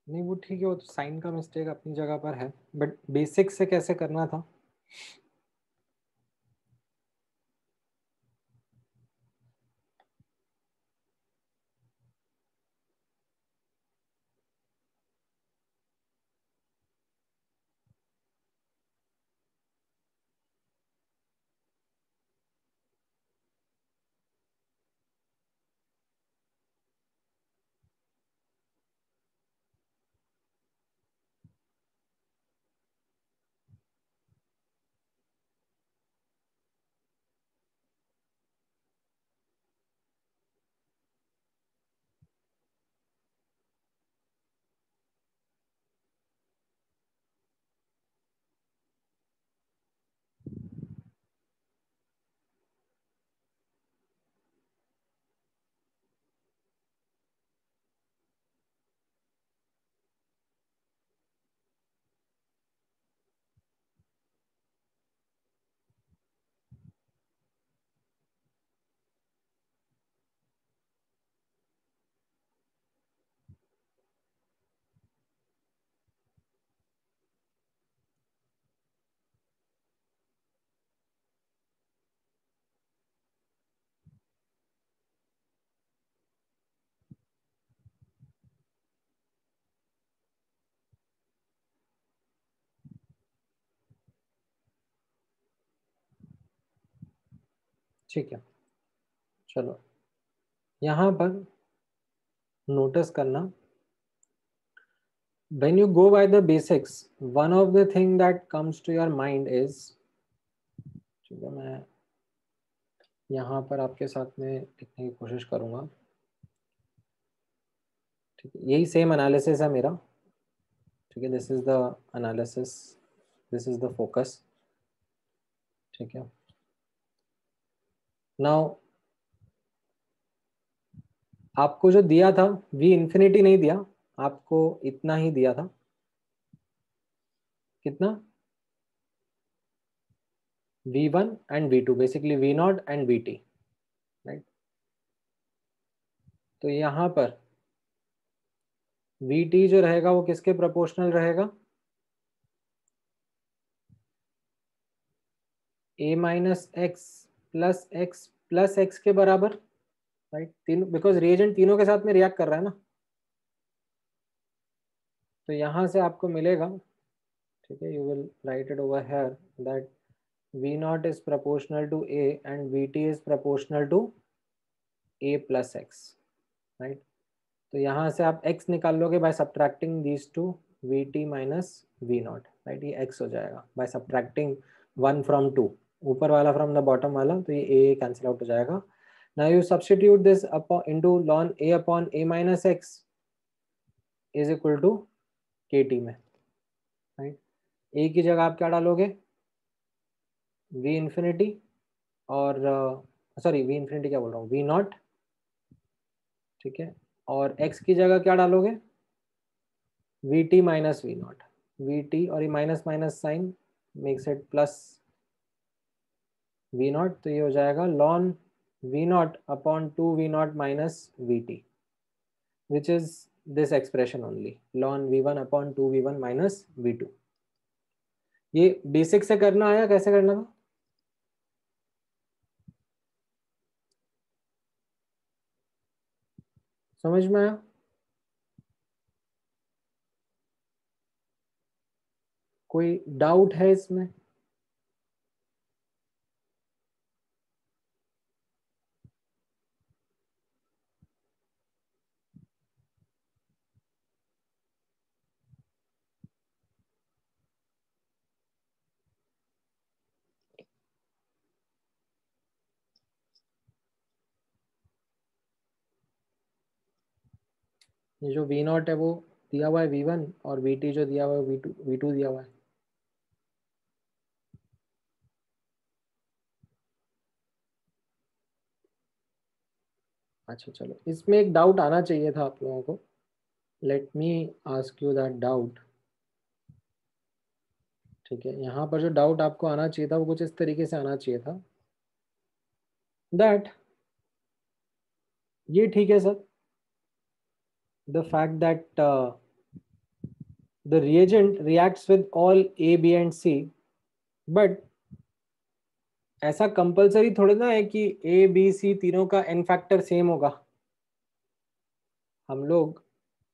नहीं, वो ठीक है, वो तो साइन का मिस्टेक अपनी जगह पर है बट बेसिक से कैसे करना था? ठीक है। चलो। यहाँ पर नोटिस करना। When you go by the basics, one of the thing that comes to your mind is, ठीक है, मैं यहाँ पर आपके साथ में लिखने की कोशिश करूँगा। ठीक है, यही सेम एनालिसिस है मेरा। ठीक है this is the analysis this is the focus ठीक है। नाउ आपको जो दिया था वी इंफिनिटी नहीं दिया, आपको इतना ही दिया था। कितना? V1 and v2 basically v naught and vt right तो यहाँ पर vt जो रहेगा, वो किसके प्रोपोर्शनल रहेगा? A minus X plus X plus X के बराबर राइट तीनों बिकॉज़ रिएजेंट तीनों के साथ में रिएक्ट कर रहा है ना? तो यहाँ से आपको मिलेगा, ठीक है you will write it over here that v naught is proportional to a and vt is proportional to a plus x, right? तो यहाँ से आप x निकाल लोगे by subtracting these two V T minus V naught right ये x हो जाएगा by subtracting one from two ऊपर वाला फ्रॉम द बॉटम वाला तो ये a कैंसिल आउट हो जाएगा। Now you substitute this upon, into ln a upon a minus x is equal to kt में राइट a की जगह आप क्या डालोगे? V इंफिनिटी और सॉरी v इंफिनिटी क्या बोल रहा हूँ? V नॉट ठीक है? और x की जगह क्या डालोगे? T minus V naught V T और ये minus minus sign makes it plus V naught तो ये हो जाएगा ln V naught upon two V naught minus V T which is this expression only ln V one upon two V one minus V two ये basic से करना आया कैसे करना था? समझ में आया? कोई डाउट है इसमें? ये जो वी नॉट है वो दिया हुआ है वी वन और वी टी जो दिया हुआ है वी टू वी टू दिया हुआ है। अच्छा चलो। इसमें एक डाउट आना चाहिए था आप लोगों को। Let me ask you that doubt ठीक है, यहाँ पर जो डाउट आपको आना चाहिए था, वो कुछ इस तरीके से आना चाहिए था। दैट ये ठीक है sir. The fact that uh, the reagent reacts with all A, B and C, but ऐसा कंपलसरी थोड़ी ना है कि ए बी सी तीनों का एन फैक्टर सेम होगा। हम लोग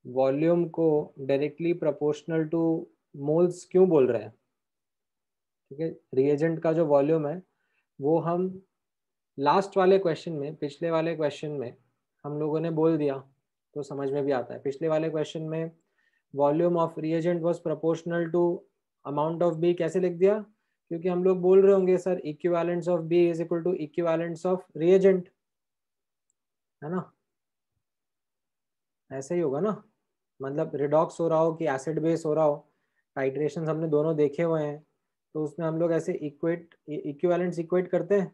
वॉल्यूम को डायरेक्टली प्रोपोर्शनल टू मोल्स क्यों बोल रहे हैं? ठीक है रिएजेंट का जो वॉल्यूम है वो हम लास्ट वाले क्वेश्चन में पिछले वाले क्वेश्चन में हम लोगों ने बोल दिया। तो समझ में भी आता है। पिछले वाले क्वेश्चन में volume of reagent was proportional to amount of B कैसे लिख दिया? क्योंकि हम लोग बोल रहे होंगे, sir equivalence of B is equal to equivalence of reagent है ना? ऐसे ही होगा ना? मतलब रिडॉक्स हो रहा हो कि एसिड बेस हो रहा हो टाइट्रेशन हमने दोनों देखे हुए हैं तो उसमें हम लोग ऐसे इक्वेट इक्विवेलेंट्स इक्वेट करते हैं?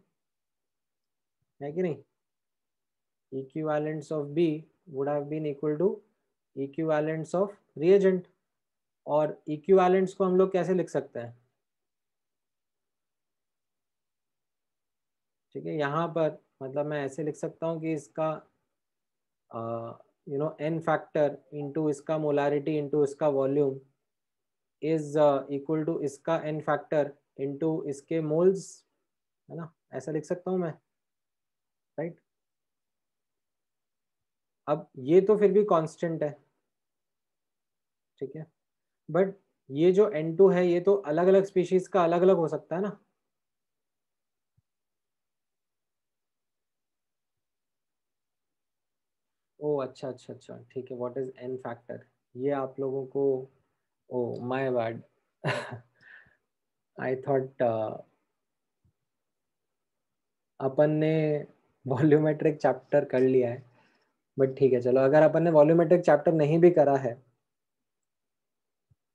है कि नहीं? Equivalents of B would have been equal to equivalents of reagent. और equivalents को हम लोग कैसे लिख सकते हैं? ठीक है, यहाँ पर मतलब मैं ऐसे लिख सकता हूँ कि इसका you know N factor into इसका मोलारिटी इनटू इसका वॉल्यूम इज़ इक्वल टू इसका एन फैक्टर इनटू इसके मोल्स है ना? ऐसा लिख सकता हूँ मैं राइट right? अब ये तो फिर भी कांस्टेंट है। ठीक है? बट ये जो N2 है, ये तो अलग अलग स्पीशीज का अलग अलग हो सकता है ना? ओ अच्छा अच्छा अच्छा। ठीक है व्हाट इज़ एन फैक्टर ये आप लोगों को oh my bad I thought अपन ने वॉल्यूमेट्रिक चैप्टर कर लिया है। बट ठीक है, चलो, अगर अपन ने वॉल्यूमेट्रिक चैप्टर नहीं भी करा है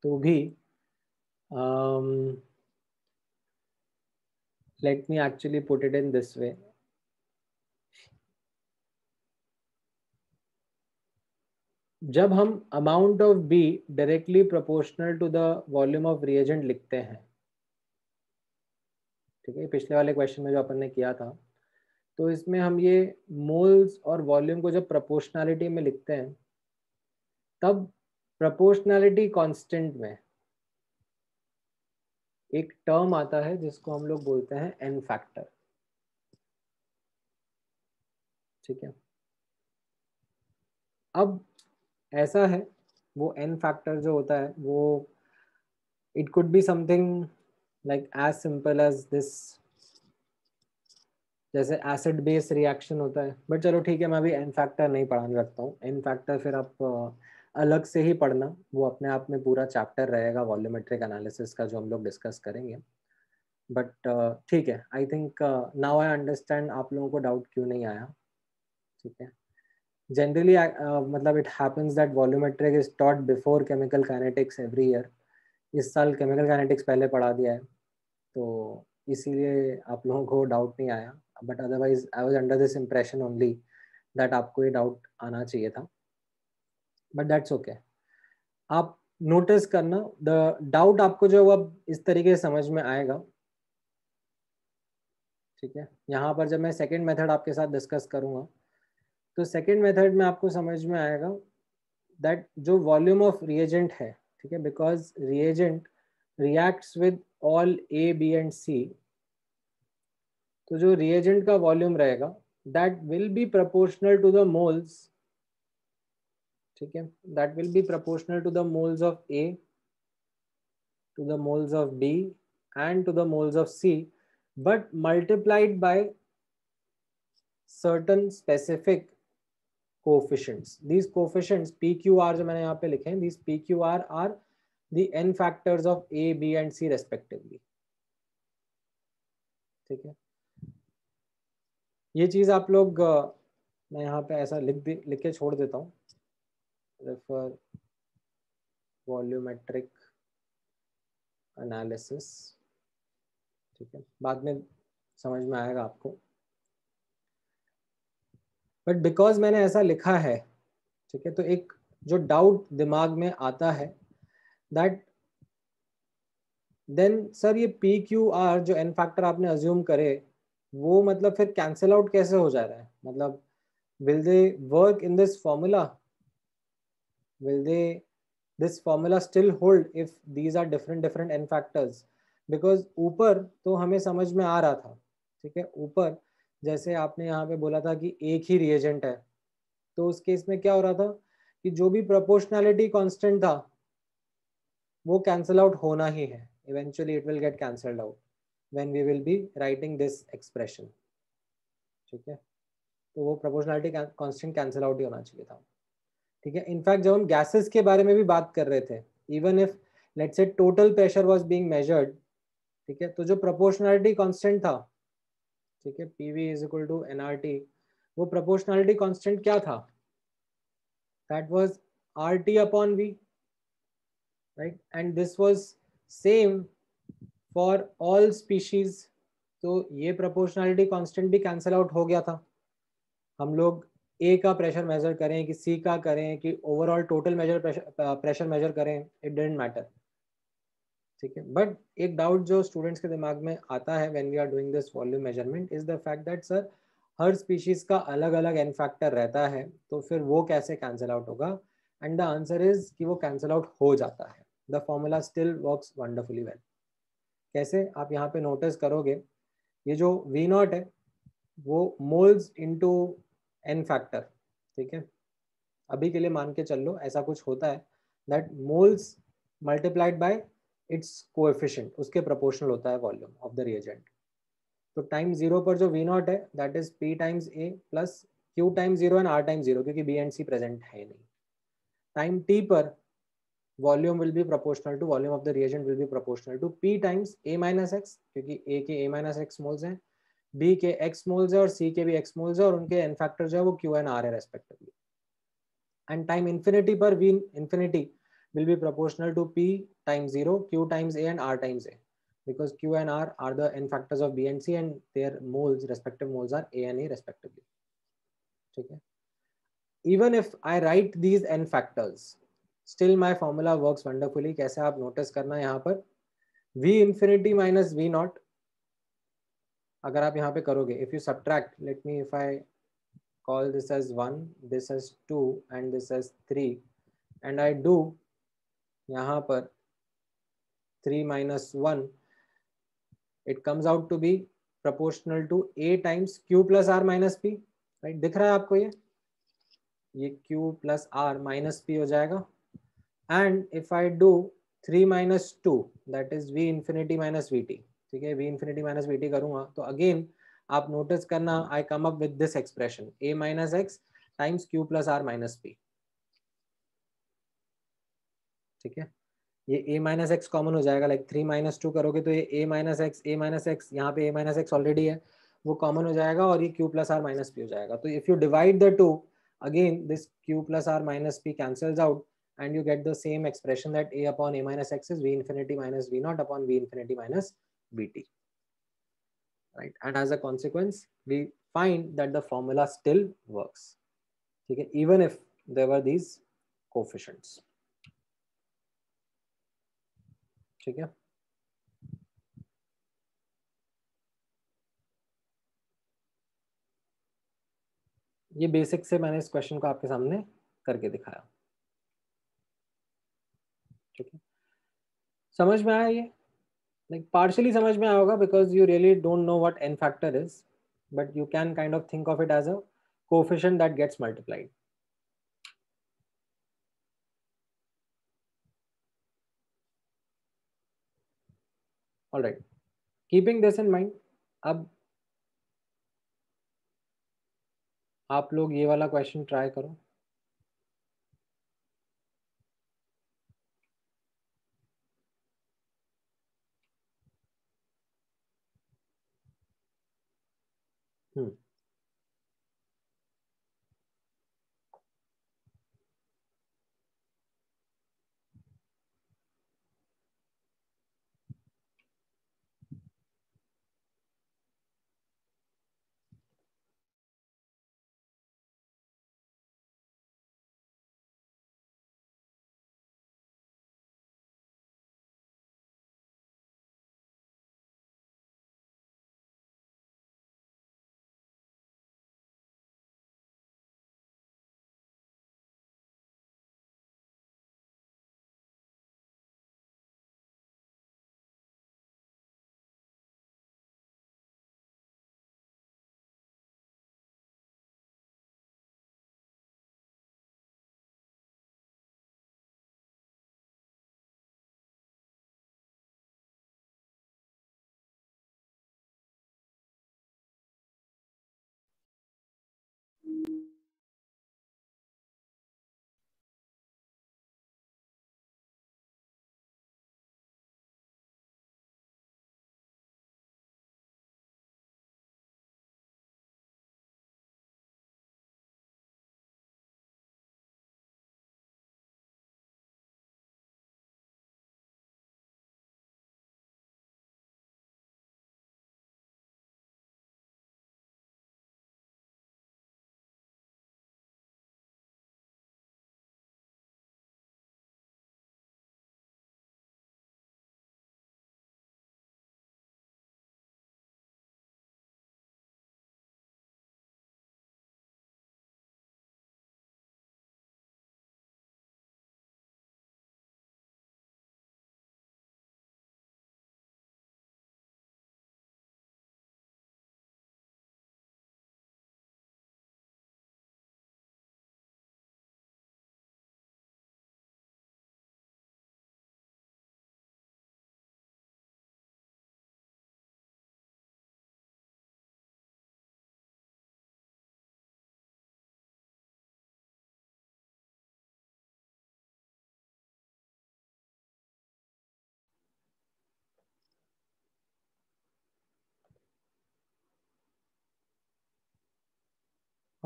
तो भी let me actually put it in this way जब हम amount of B directly proportional to the volume of reagent लिखते हैं, ठीक है पिछले वाले क्वेश्चन में जो अपन ने किया था तो इसमें हम ये मोल्स और वॉल्यूम को जब प्रोपोर्शनैलिटी में लिखते हैं, तब प्रोपोर्शनैलिटी कांस्टेंट में एक टर्म आता है जिसको हम लोग बोलते हैं एन फैक्टर ठीक है? अब ऐसा है, वो एन फैक्टर जो होता है, वो it could be something like as simple as this जैसे एसिड बेस रिएक्शन होता है। बट चलो ठीक है, मैं अभी एन फैक्टर नहीं पढ़ाने रखता हूँ। एन फैक्टर फिर आप अलग से ही पढ़ना। वो अपने आप में पूरा चैप्टर रहेगा वॉल्यूमेट्रिक एनालिसिस का जो हम लोग डिस्कस करेंगे। बट ठीक है I think now I understand आप लोगों को डाउट क्यों नहीं आया। ठीक है? जनरली मतलब it happens that volumetric is taught before chemical kinetics every year इस साल केमिकल काइनेटिक्स पहले पढ़ा दिया है। तो इसीलिए आप लोगों को डाउट नहीं आया। But otherwise I was under this impression only that आपको ये डाउट आना चाहिए था। बट दैट्स ओके आप नोटिस करना द डाउट आपको जो अब इस तरीके से समझ में आएगा। ठीक है? यहाँ पर जब मैं सेकेंड मेथड आपके साथ डिस्कस करूँगा तो सेकेंड मेथड में आपको समझ में आएगा दैट जो वॉल्यूम ऑफ़ रिएजेंट है, ठीक है? Because reagent reacts with all A B and C तो जो रिएजेंट का वॉल्यूम रहेगा that will be proportional to the moles ठीक है? That will be proportional to the moles of A to the moles of B and to the moles of C but multiplied by certain specific coefficients. These coefficients pqr जो मैंने यहाँ पे लिखे हैं, these pqr are the n factors of a, b and c respectively. ठीक है? ये चीज़ आप लोग मैं यहाँ पे ऐसा लिख लिख के छोड़ देता हूँ। रेफर वॉल्यूमेट्रिक एनालिसिस ठीक है, बाद में समझ में आएगा आपको। बट बिकॉज़ मैंने ऐसा लिखा है, ठीक है तो एक जो डाउट दिमाग में आता है दैट देन सर ये पी क्यू आर जो एन फैक्टर आपने अज्यूम करे वो मतलब फिर कैंसिल आउट कैसे हो जा रहा है? मतलब will they work in this formula will they this formula still hold if these are different different N factors because ऊपर तो हमें समझ में आ रहा था, ठीक है? ऊपर, जैसे आपने यहाँ पे बोला था कि एक ही रिएजेंट है तो उस केस में क्या हो रहा था? कि जो भी प्रोपोर्शनैलिटी कांस्टेंट था, वो कैंसिल आउट होना ही है। Eventually it will get cancelled out when we will be writing this expression ठीक है? तो वो प्रोपोर्शनैलिटी कांस्टेंट कैंसिल आउट ही होना चाहिए था। ठीक है? इनफैक्ट जब हम गैसेस के बारे में भी बात कर रहे थे even if let's say total pressure was being measured ठीक है? तो जो प्रोपोर्शनैलिटी कांस्टेंट था, ठीक है? PV is equal to NRT वो प्रोपोर्शनैलिटी कांस्टेंट क्या था? That was RT upon V right and this was same for all species तो ये प्रोपोर्शनैलिटी कांस्टेंट भी कैंसिल आउट हो गया था। हम लोग ए का प्रेशर मेजर करें, कि सी का करें, कि overall total measure pressure measure करें इट डेंट मैटर ठीक है? बट एक डाउट जो स्टूडेंट्स के दिमाग में आता है when we are doing this volume measurement is the fact that sir her species का अलग अलग एन फैक्टर रहता है तो फिर वो कैसे कैंसिल आउट होगा? एंड द आंसर इज़ कि वो कैंसिल आउट हो जाता है। The formula still works wonderfully well कैसे आप यहाँ पे नोटिस करोगे? ये जो वी नॉट है, वो मोल्स इनटू एन फैक्टर ठीक है? अभी के लिए मान के चल लो, ऐसा कुछ होता है that moles multiplied by its coefficient उसके प्रोपोर्शनल होता है वॉल्यूम ऑफ़ द रिएजेंट तो टाइम ज़ीरो पर जो वी नॉट है that is P times A plus Q time zero and R time zero क्योंकि बी एंड सी प्रेजेंट है नहीं। टाइम टी पर volume will be proportional to volume of the reagent will be proportional to p times a minus x क्योंकि a के a minus x moles हैं b के x moles है और c के भी x moles है और उनके n factor जो है वो q and r है respectively and time infinity पर v infinity will be proportional to p times 0 q times a and r times a because q and r are the n factors of b and c and their moles respective moles are a and a respectively है even if I write these n factors still my formula work wonderfully कैसे आप notice करना यहाँ पर? V infinity minus v naught अगर आप यहाँ पे करोगे if you subtract let me if I call this as one this as two and this as three and I do यहाँ पर three minus one it comes out to be proportional to A times Q plus R minus P right दिख रहा है आपको ये? ये Q plus R minus P हो जाएगा। And if I do 3 minus 2 that is v infinity minus vt ठीक है? V infinity minus vt करूँगा तो again आप नोटिस करना, I come up with this expression, a minus x times q plus r minus p. ठीक है? ये a minus x common हो जाएगा लाइक थ्री माइनस टू करोगे तो ये a minus X A minus X यहाँ पे a माइनस एक्स ऑलरेडी है, वो कॉमन हो जाएगा और ये q plus R minus P हो जाएगा। तो if you divide the two again this q plus R minus P cancels out and you get the same expression that a upon a minus x is v infinity minus v naught upon v infinity minus vt. Right, and as a consequence, we find that the formula still works. Okay, even if there were these coefficients. है ये basic से मैंने इस question को आपके सामने करके दिखाया ठीक है समझ में आया ये? लाइक पार्शली समझ में आया होगा because you really don't know what N factor is but you can kind of think of it as a coefficient that gets multiplied all right. Keeping this in mind, अब आप लोग ये वाला question try करो।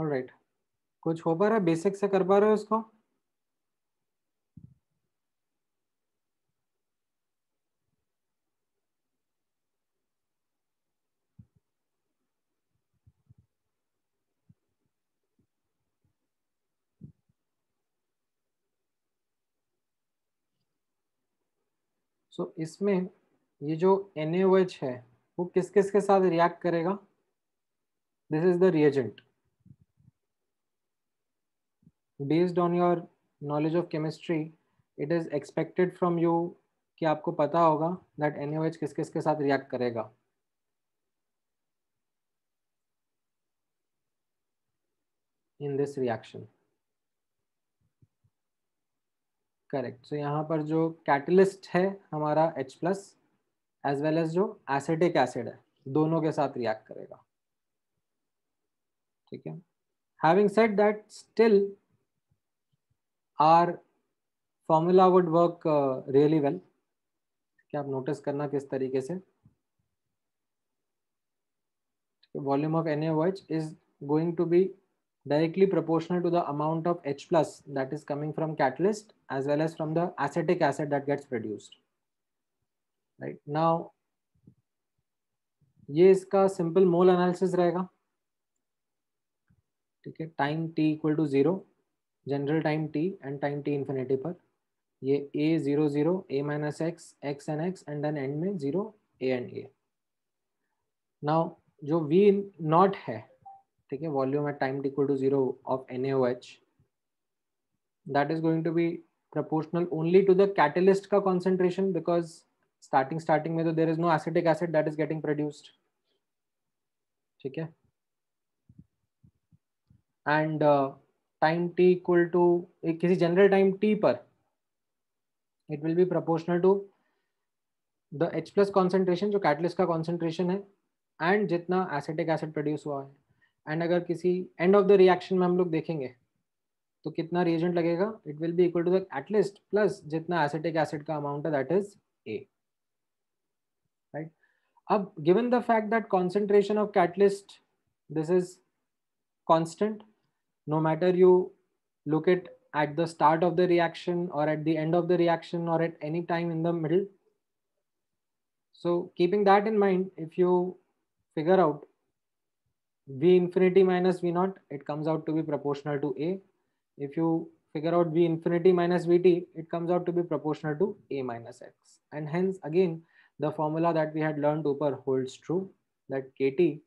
Right कुछ हो पा रहा है? बेसिक से कर पा रहे हो उसको सो so, इसमें ये जो NaOH है वो किस किस के साथ रिएक्ट करेगा? This is the reagent based on your knowledge of chemistry it is expected from you कि आपको पता होगा दैट NaOH किस किस के साथ रिएक्ट करेगा। In this reaction correct so यहाँ पर जो कैटलिस्ट है हमारा H plus as well as जो एसिडिक एसिड है, दोनों के साथ रिएक्ट करेगा। ठीक है? Having said that still our formula would work really well क्या आप नोटिस करना किस तरीके से volume of NaOH is going to be directly proportional to the amount of H plus that is coming from catalyst as well as from the acetic acid that gets produced. Right now, ये इसका simple mole analysis रहेगा ठीक है time T equal to zero general time T and time T infinity पर, ये A zero zero A minus X X N X and then and में zero A and A now जो we not है, ठीक है volume at time T equal to zero of N H that is going to be proportional only to the catalyst का concentration because starting starting में तो there is no acidic acid that is getting produced ठीक है? And time t equal to किसी general time T पर it will be proportional to the H plus concentration, जो catalyst का concentration है, and जितना एसिटिक एसिड प्रोड्यूस हुआ है। एंड अगर किसी एंड ऑफ़ द रिएक्शन में हम लोग देखेंगे तो कितना रिएजेंट लगेगा? It will be equal to the catalyst plus जितना एसिटिक एसिड का अमाउंट है दैट इज़ ए राइट अब given the fact that concentration of catalyst this is constant no matter you look at at the start of the reaction or at the end of the reaction or at any time in the middle. So keeping that in mind, if you figure out V infinity minus V naught, it comes out to be proportional to A. If you figure out V infinity minus Vt, it comes out to be proportional to A minus X. And hence again, the formula that we had learned upper holds true that Kt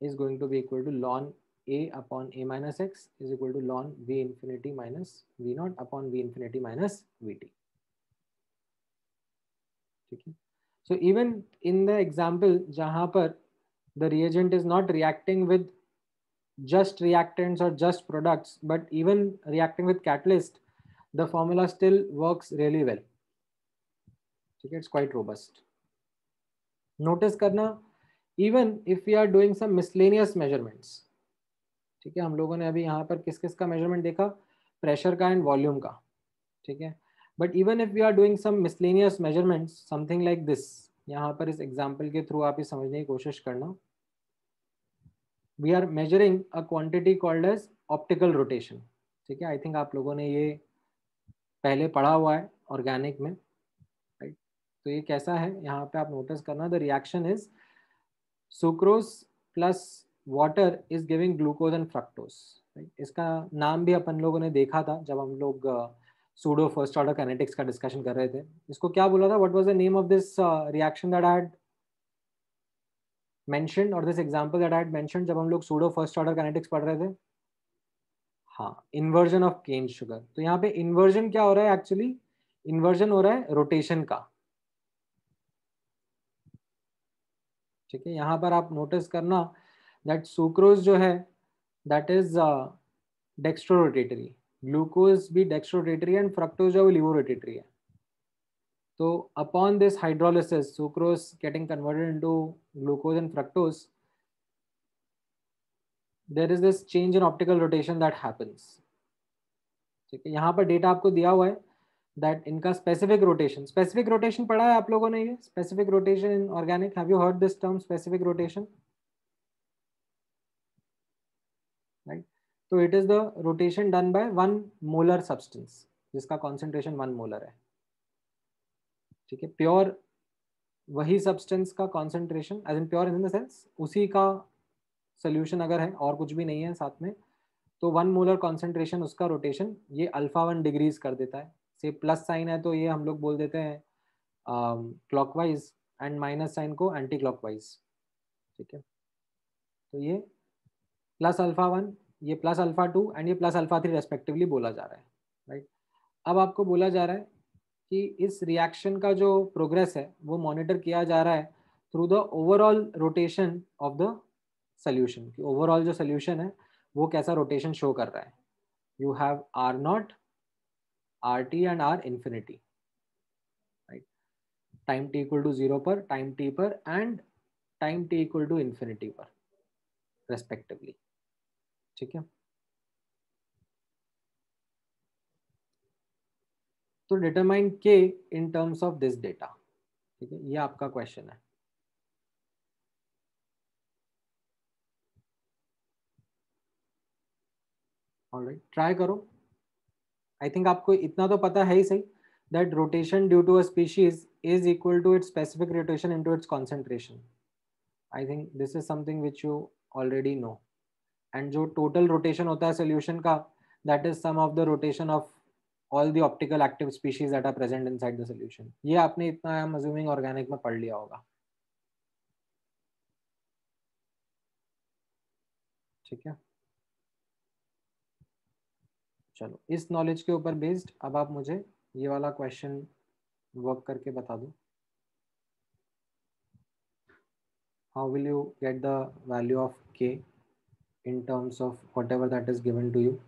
is going to be equal to ln a upon a minus x is equal to ln v infinity minus v naught upon v infinity minus vt. Okay. So even in the example जहाँ पर the reagent is not reacting with just reactants or just products, but even reacting with catalyst, the formula still works really well. Okay, it's quite robust. Notice karna, even if we are doing some miscellaneous measurements, ठीक है? हम लोगों ने अभी यहाँ पर किस किस का मेज़रमेंट देखा? प्रेशर का एंड वॉल्यूम का, ठीक है? But even if we are doing some miscellaneous measurements something like this यहाँ पर इस एग्ज़ाम्पल के थ्रू आप ये समझने की कोशिश करना। We are measuring a quantity called as optical rotation ठीक है? आई थिंक आप लोगों ने ये पहले पढ़ा हुआ है ऑर्गेनिक में राइट तो ये कैसा है? यहाँ पे आप नोटिस करना the reaction is sucrose plus water is giving glucose and fructose इसका नाम भी अपन लोगों ने देखा था जब हम लोग सूडो फ़र्स्ट ऑर्डर कैनेटिक्स का डिस्कशन कर रहे थे। इसको क्या बोला था? What was the name of this reaction that I or this example that I had mentioned जब हम लोग सूडो फ़र्स्ट ऑर्डर काइनेटिक्स पढ़ रहे थे? हाँ इन्वर्जन ऑफ़ केन शुगर तो यहाँ पे इन्वर्जन क्या हो रहा है एक्चुअली इन्वर्जन हो रहा है रोटेशन का। ठीक है, यहाँ पर आप नोटिस करना दैट सुक्रोज जो है that is dextro rotatory glucose भी डेक्स्ट्रो रोटेटरी एंड फ्रक्टोज जो है वो लिवो रोटेटरी है. So upon this hydrolysis, sucrose getting converted into glucose and fructose, there is this change in optical rotation that happens. ठीक है यहाँ पर data आपको दिया हुआ है दैट इनका स्पेसिफिक रोटेशन स्पेसिफिक रोटेशन पढ़ा है आप लोगों ने ये? Specific rotation in organic have you heard this term specific rotation right तो it is the rotation done by one molar substance जिसका कॉन्सेंट्रेशन वन मोलर है। ठीक है? प्योर वही सब्सटेंस का concentration as in pure in the sense उसी का solution अगर है, और कुछ भी नहीं है साथ में तो वन मोलर कॉन्सेंट्रेशन उसका रोटेशन ये अल्फ़ा वन डिग्रीज कर देता है। से प्लस साइन है तो ये हम लोग बोल देते हैं क्लॉकवाइज एंड माइनस साइन को एंटी क्लॉकवाइज ठीक है? तो ये प्लस अल्फ़ा वन ये प्लस अल्फ़ा टू एंड ये प्लस अल्फ़ा थ्री रेस्पेक्टिवली बोला जा रहा है राइट अब आपको बोला जा रहा है कि इस रिएक्शन का जो प्रोग्रेस है, वो मॉनिटर किया जा रहा है through the overall rotation of the solution कि ओवरऑल जो सोल्यूशन है, वो कैसा रोटेशन शो कर रहा है। You have R naught R T and R infinity right time T equal to zero पर टाइम टी पर and time T equal to infinity पर रेस्पेक्टिवली ठीक है? तो डिटरमाइन के in terms of this data ठीक है? ये आपका क्वेश्चन है। ट्राई करो। आई थिंक आपको इतना तो पता है ही सही that rotation due to a species is equal to its specific rotation into its concentration I think this is something which you already know and जो टोटल रोटेशन होता है सोल्यूशन का that is sum of the rotation of all the optical active species that are present inside the solution ये आपने इतना assuming organic में पढ़ लिया होगा। ठीक है? चलो, इस नॉलेज के ऊपर बेस्ड अब आप मुझे ये वाला क्वेश्चन वर्क करके बता दो। How will you get the value of k? In terms of whatever that is given to you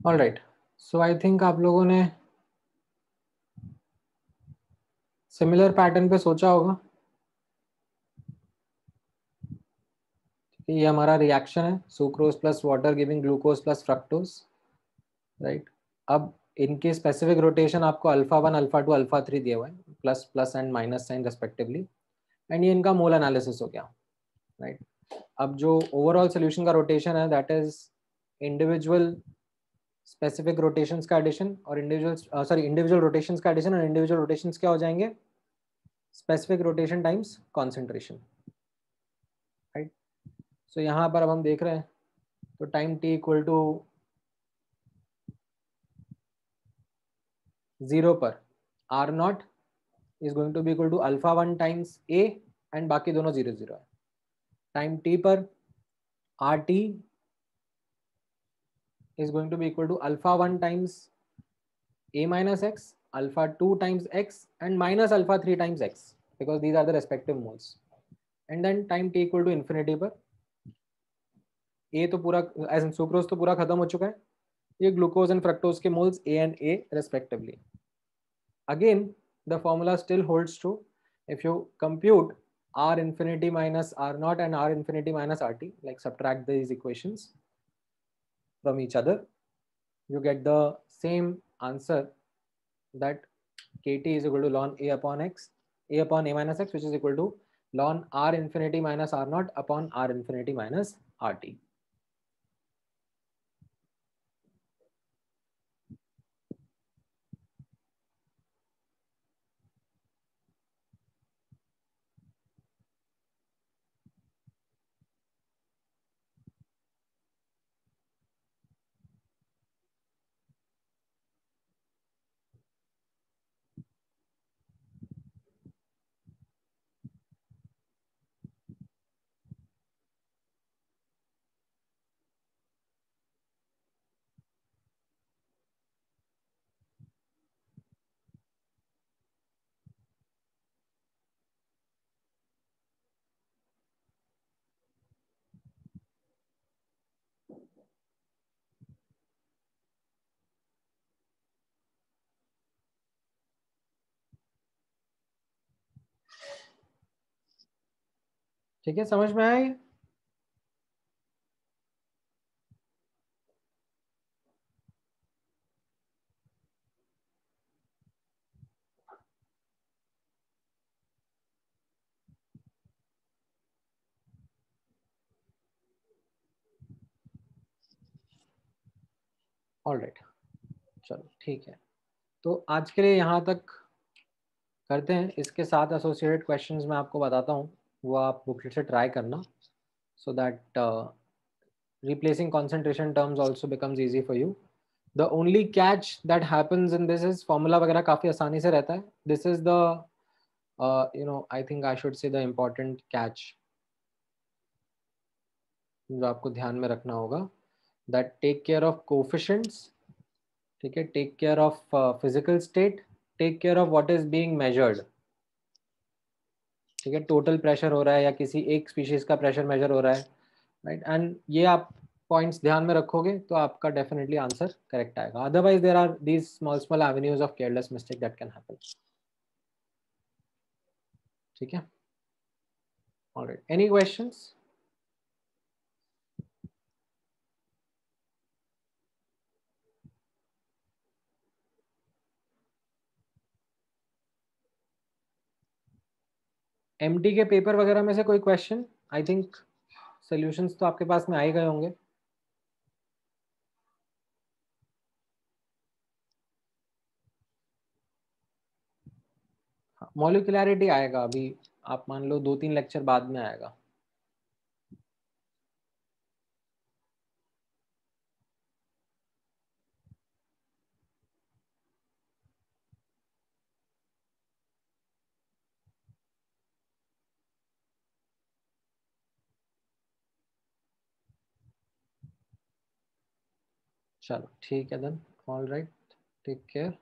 all right so I think आप लोगों ने सिमिलर पैटर्न पे सोचा होगा। ये हमारा रिएक्शन है। Sucrose plus water giving glucose plus fructose right अब इनके स्पेसिफिक रोटेशन आपको alpha one alpha two alpha three दिया हुआ है। Plus plus and minus sign respectively and ये इनका मोल एनालिसिस हो गया राइट right? अब जो ओवरऑल सोल्यूशन का रोटेशन है that is individual specific rotations का एडिशन और इंडिविजुअल सॉरी इंडिविजुअल रोटेशंस का एडिशन और इंडिविजुअल रोटेशंस क्या हो जाएँगे? Specific rotation times concentration right so यहाँ पर अब हम देख रहे हैं तो time T equal to zero पर R naught is going to be equal to alpha one times A and बाकी दोनों ज़ीरो ज़ीरो है। टाइम टी पर R T is going to be equal to alpha 1 times a minus x, alpha 2 times x and minus alpha 3 times x because these are the respective moles. And then time t equal to infinity पर a तो पूरा as in sucrose तो पूरा खत्म हो चुका है ये ग्लूकोज एंड फ्रक्टोज के moles a and a respectively. Again the formula still holds true if you compute r infinity minus r naught and r infinity minus rt like subtract these equations from each other, you get the same answer that kt is equal to ln a upon x, a upon a minus x, which is equal to ln r infinity minus r naught upon r infinity minus rt. ठीक है, समझ में आया all right चलो, ठीक है। तो आज के लिए यहाँ तक करते हैं। इसके साथ एसोसिएटेड क्वेश्चंस मैं आपको बताता हूँ। वो आप बुकलेट से ट्राई करना so that replacing concentration terms also becomes easy for you the only catch that happens in this is formula वगैरह काफ़ी आसानी से रहता है. This is do know I think I should see the important catch जो आपको ध्यान में रखना होगा that take care of coefficients ठीक है take care of physical state take care of what is being measured ठीक है टोटल प्रेशर हो रहा है या किसी एक स्पीशीज का प्रेशर मेजर हो रहा है राइट right? एंड ये आप पॉइंट्स ध्यान में रखोगे तो आपका डेफिनेटली आंसर करेक्ट आएगा। Otherwise there are these small small avenues of careless mistake that can happen ठीक है? ऑलराइट एनी क्वेश्चंस एम के पेपर वगैरह में से कोई क्वेश्चन आई थिंक सोल्यूशंस तो आपके पास में आए गए होंगे। मॉलिकुलरिटी आएगा अभी। आप मान लो दो तीन लेक्चर बाद में आएगा। चलो ठीक है then all right take care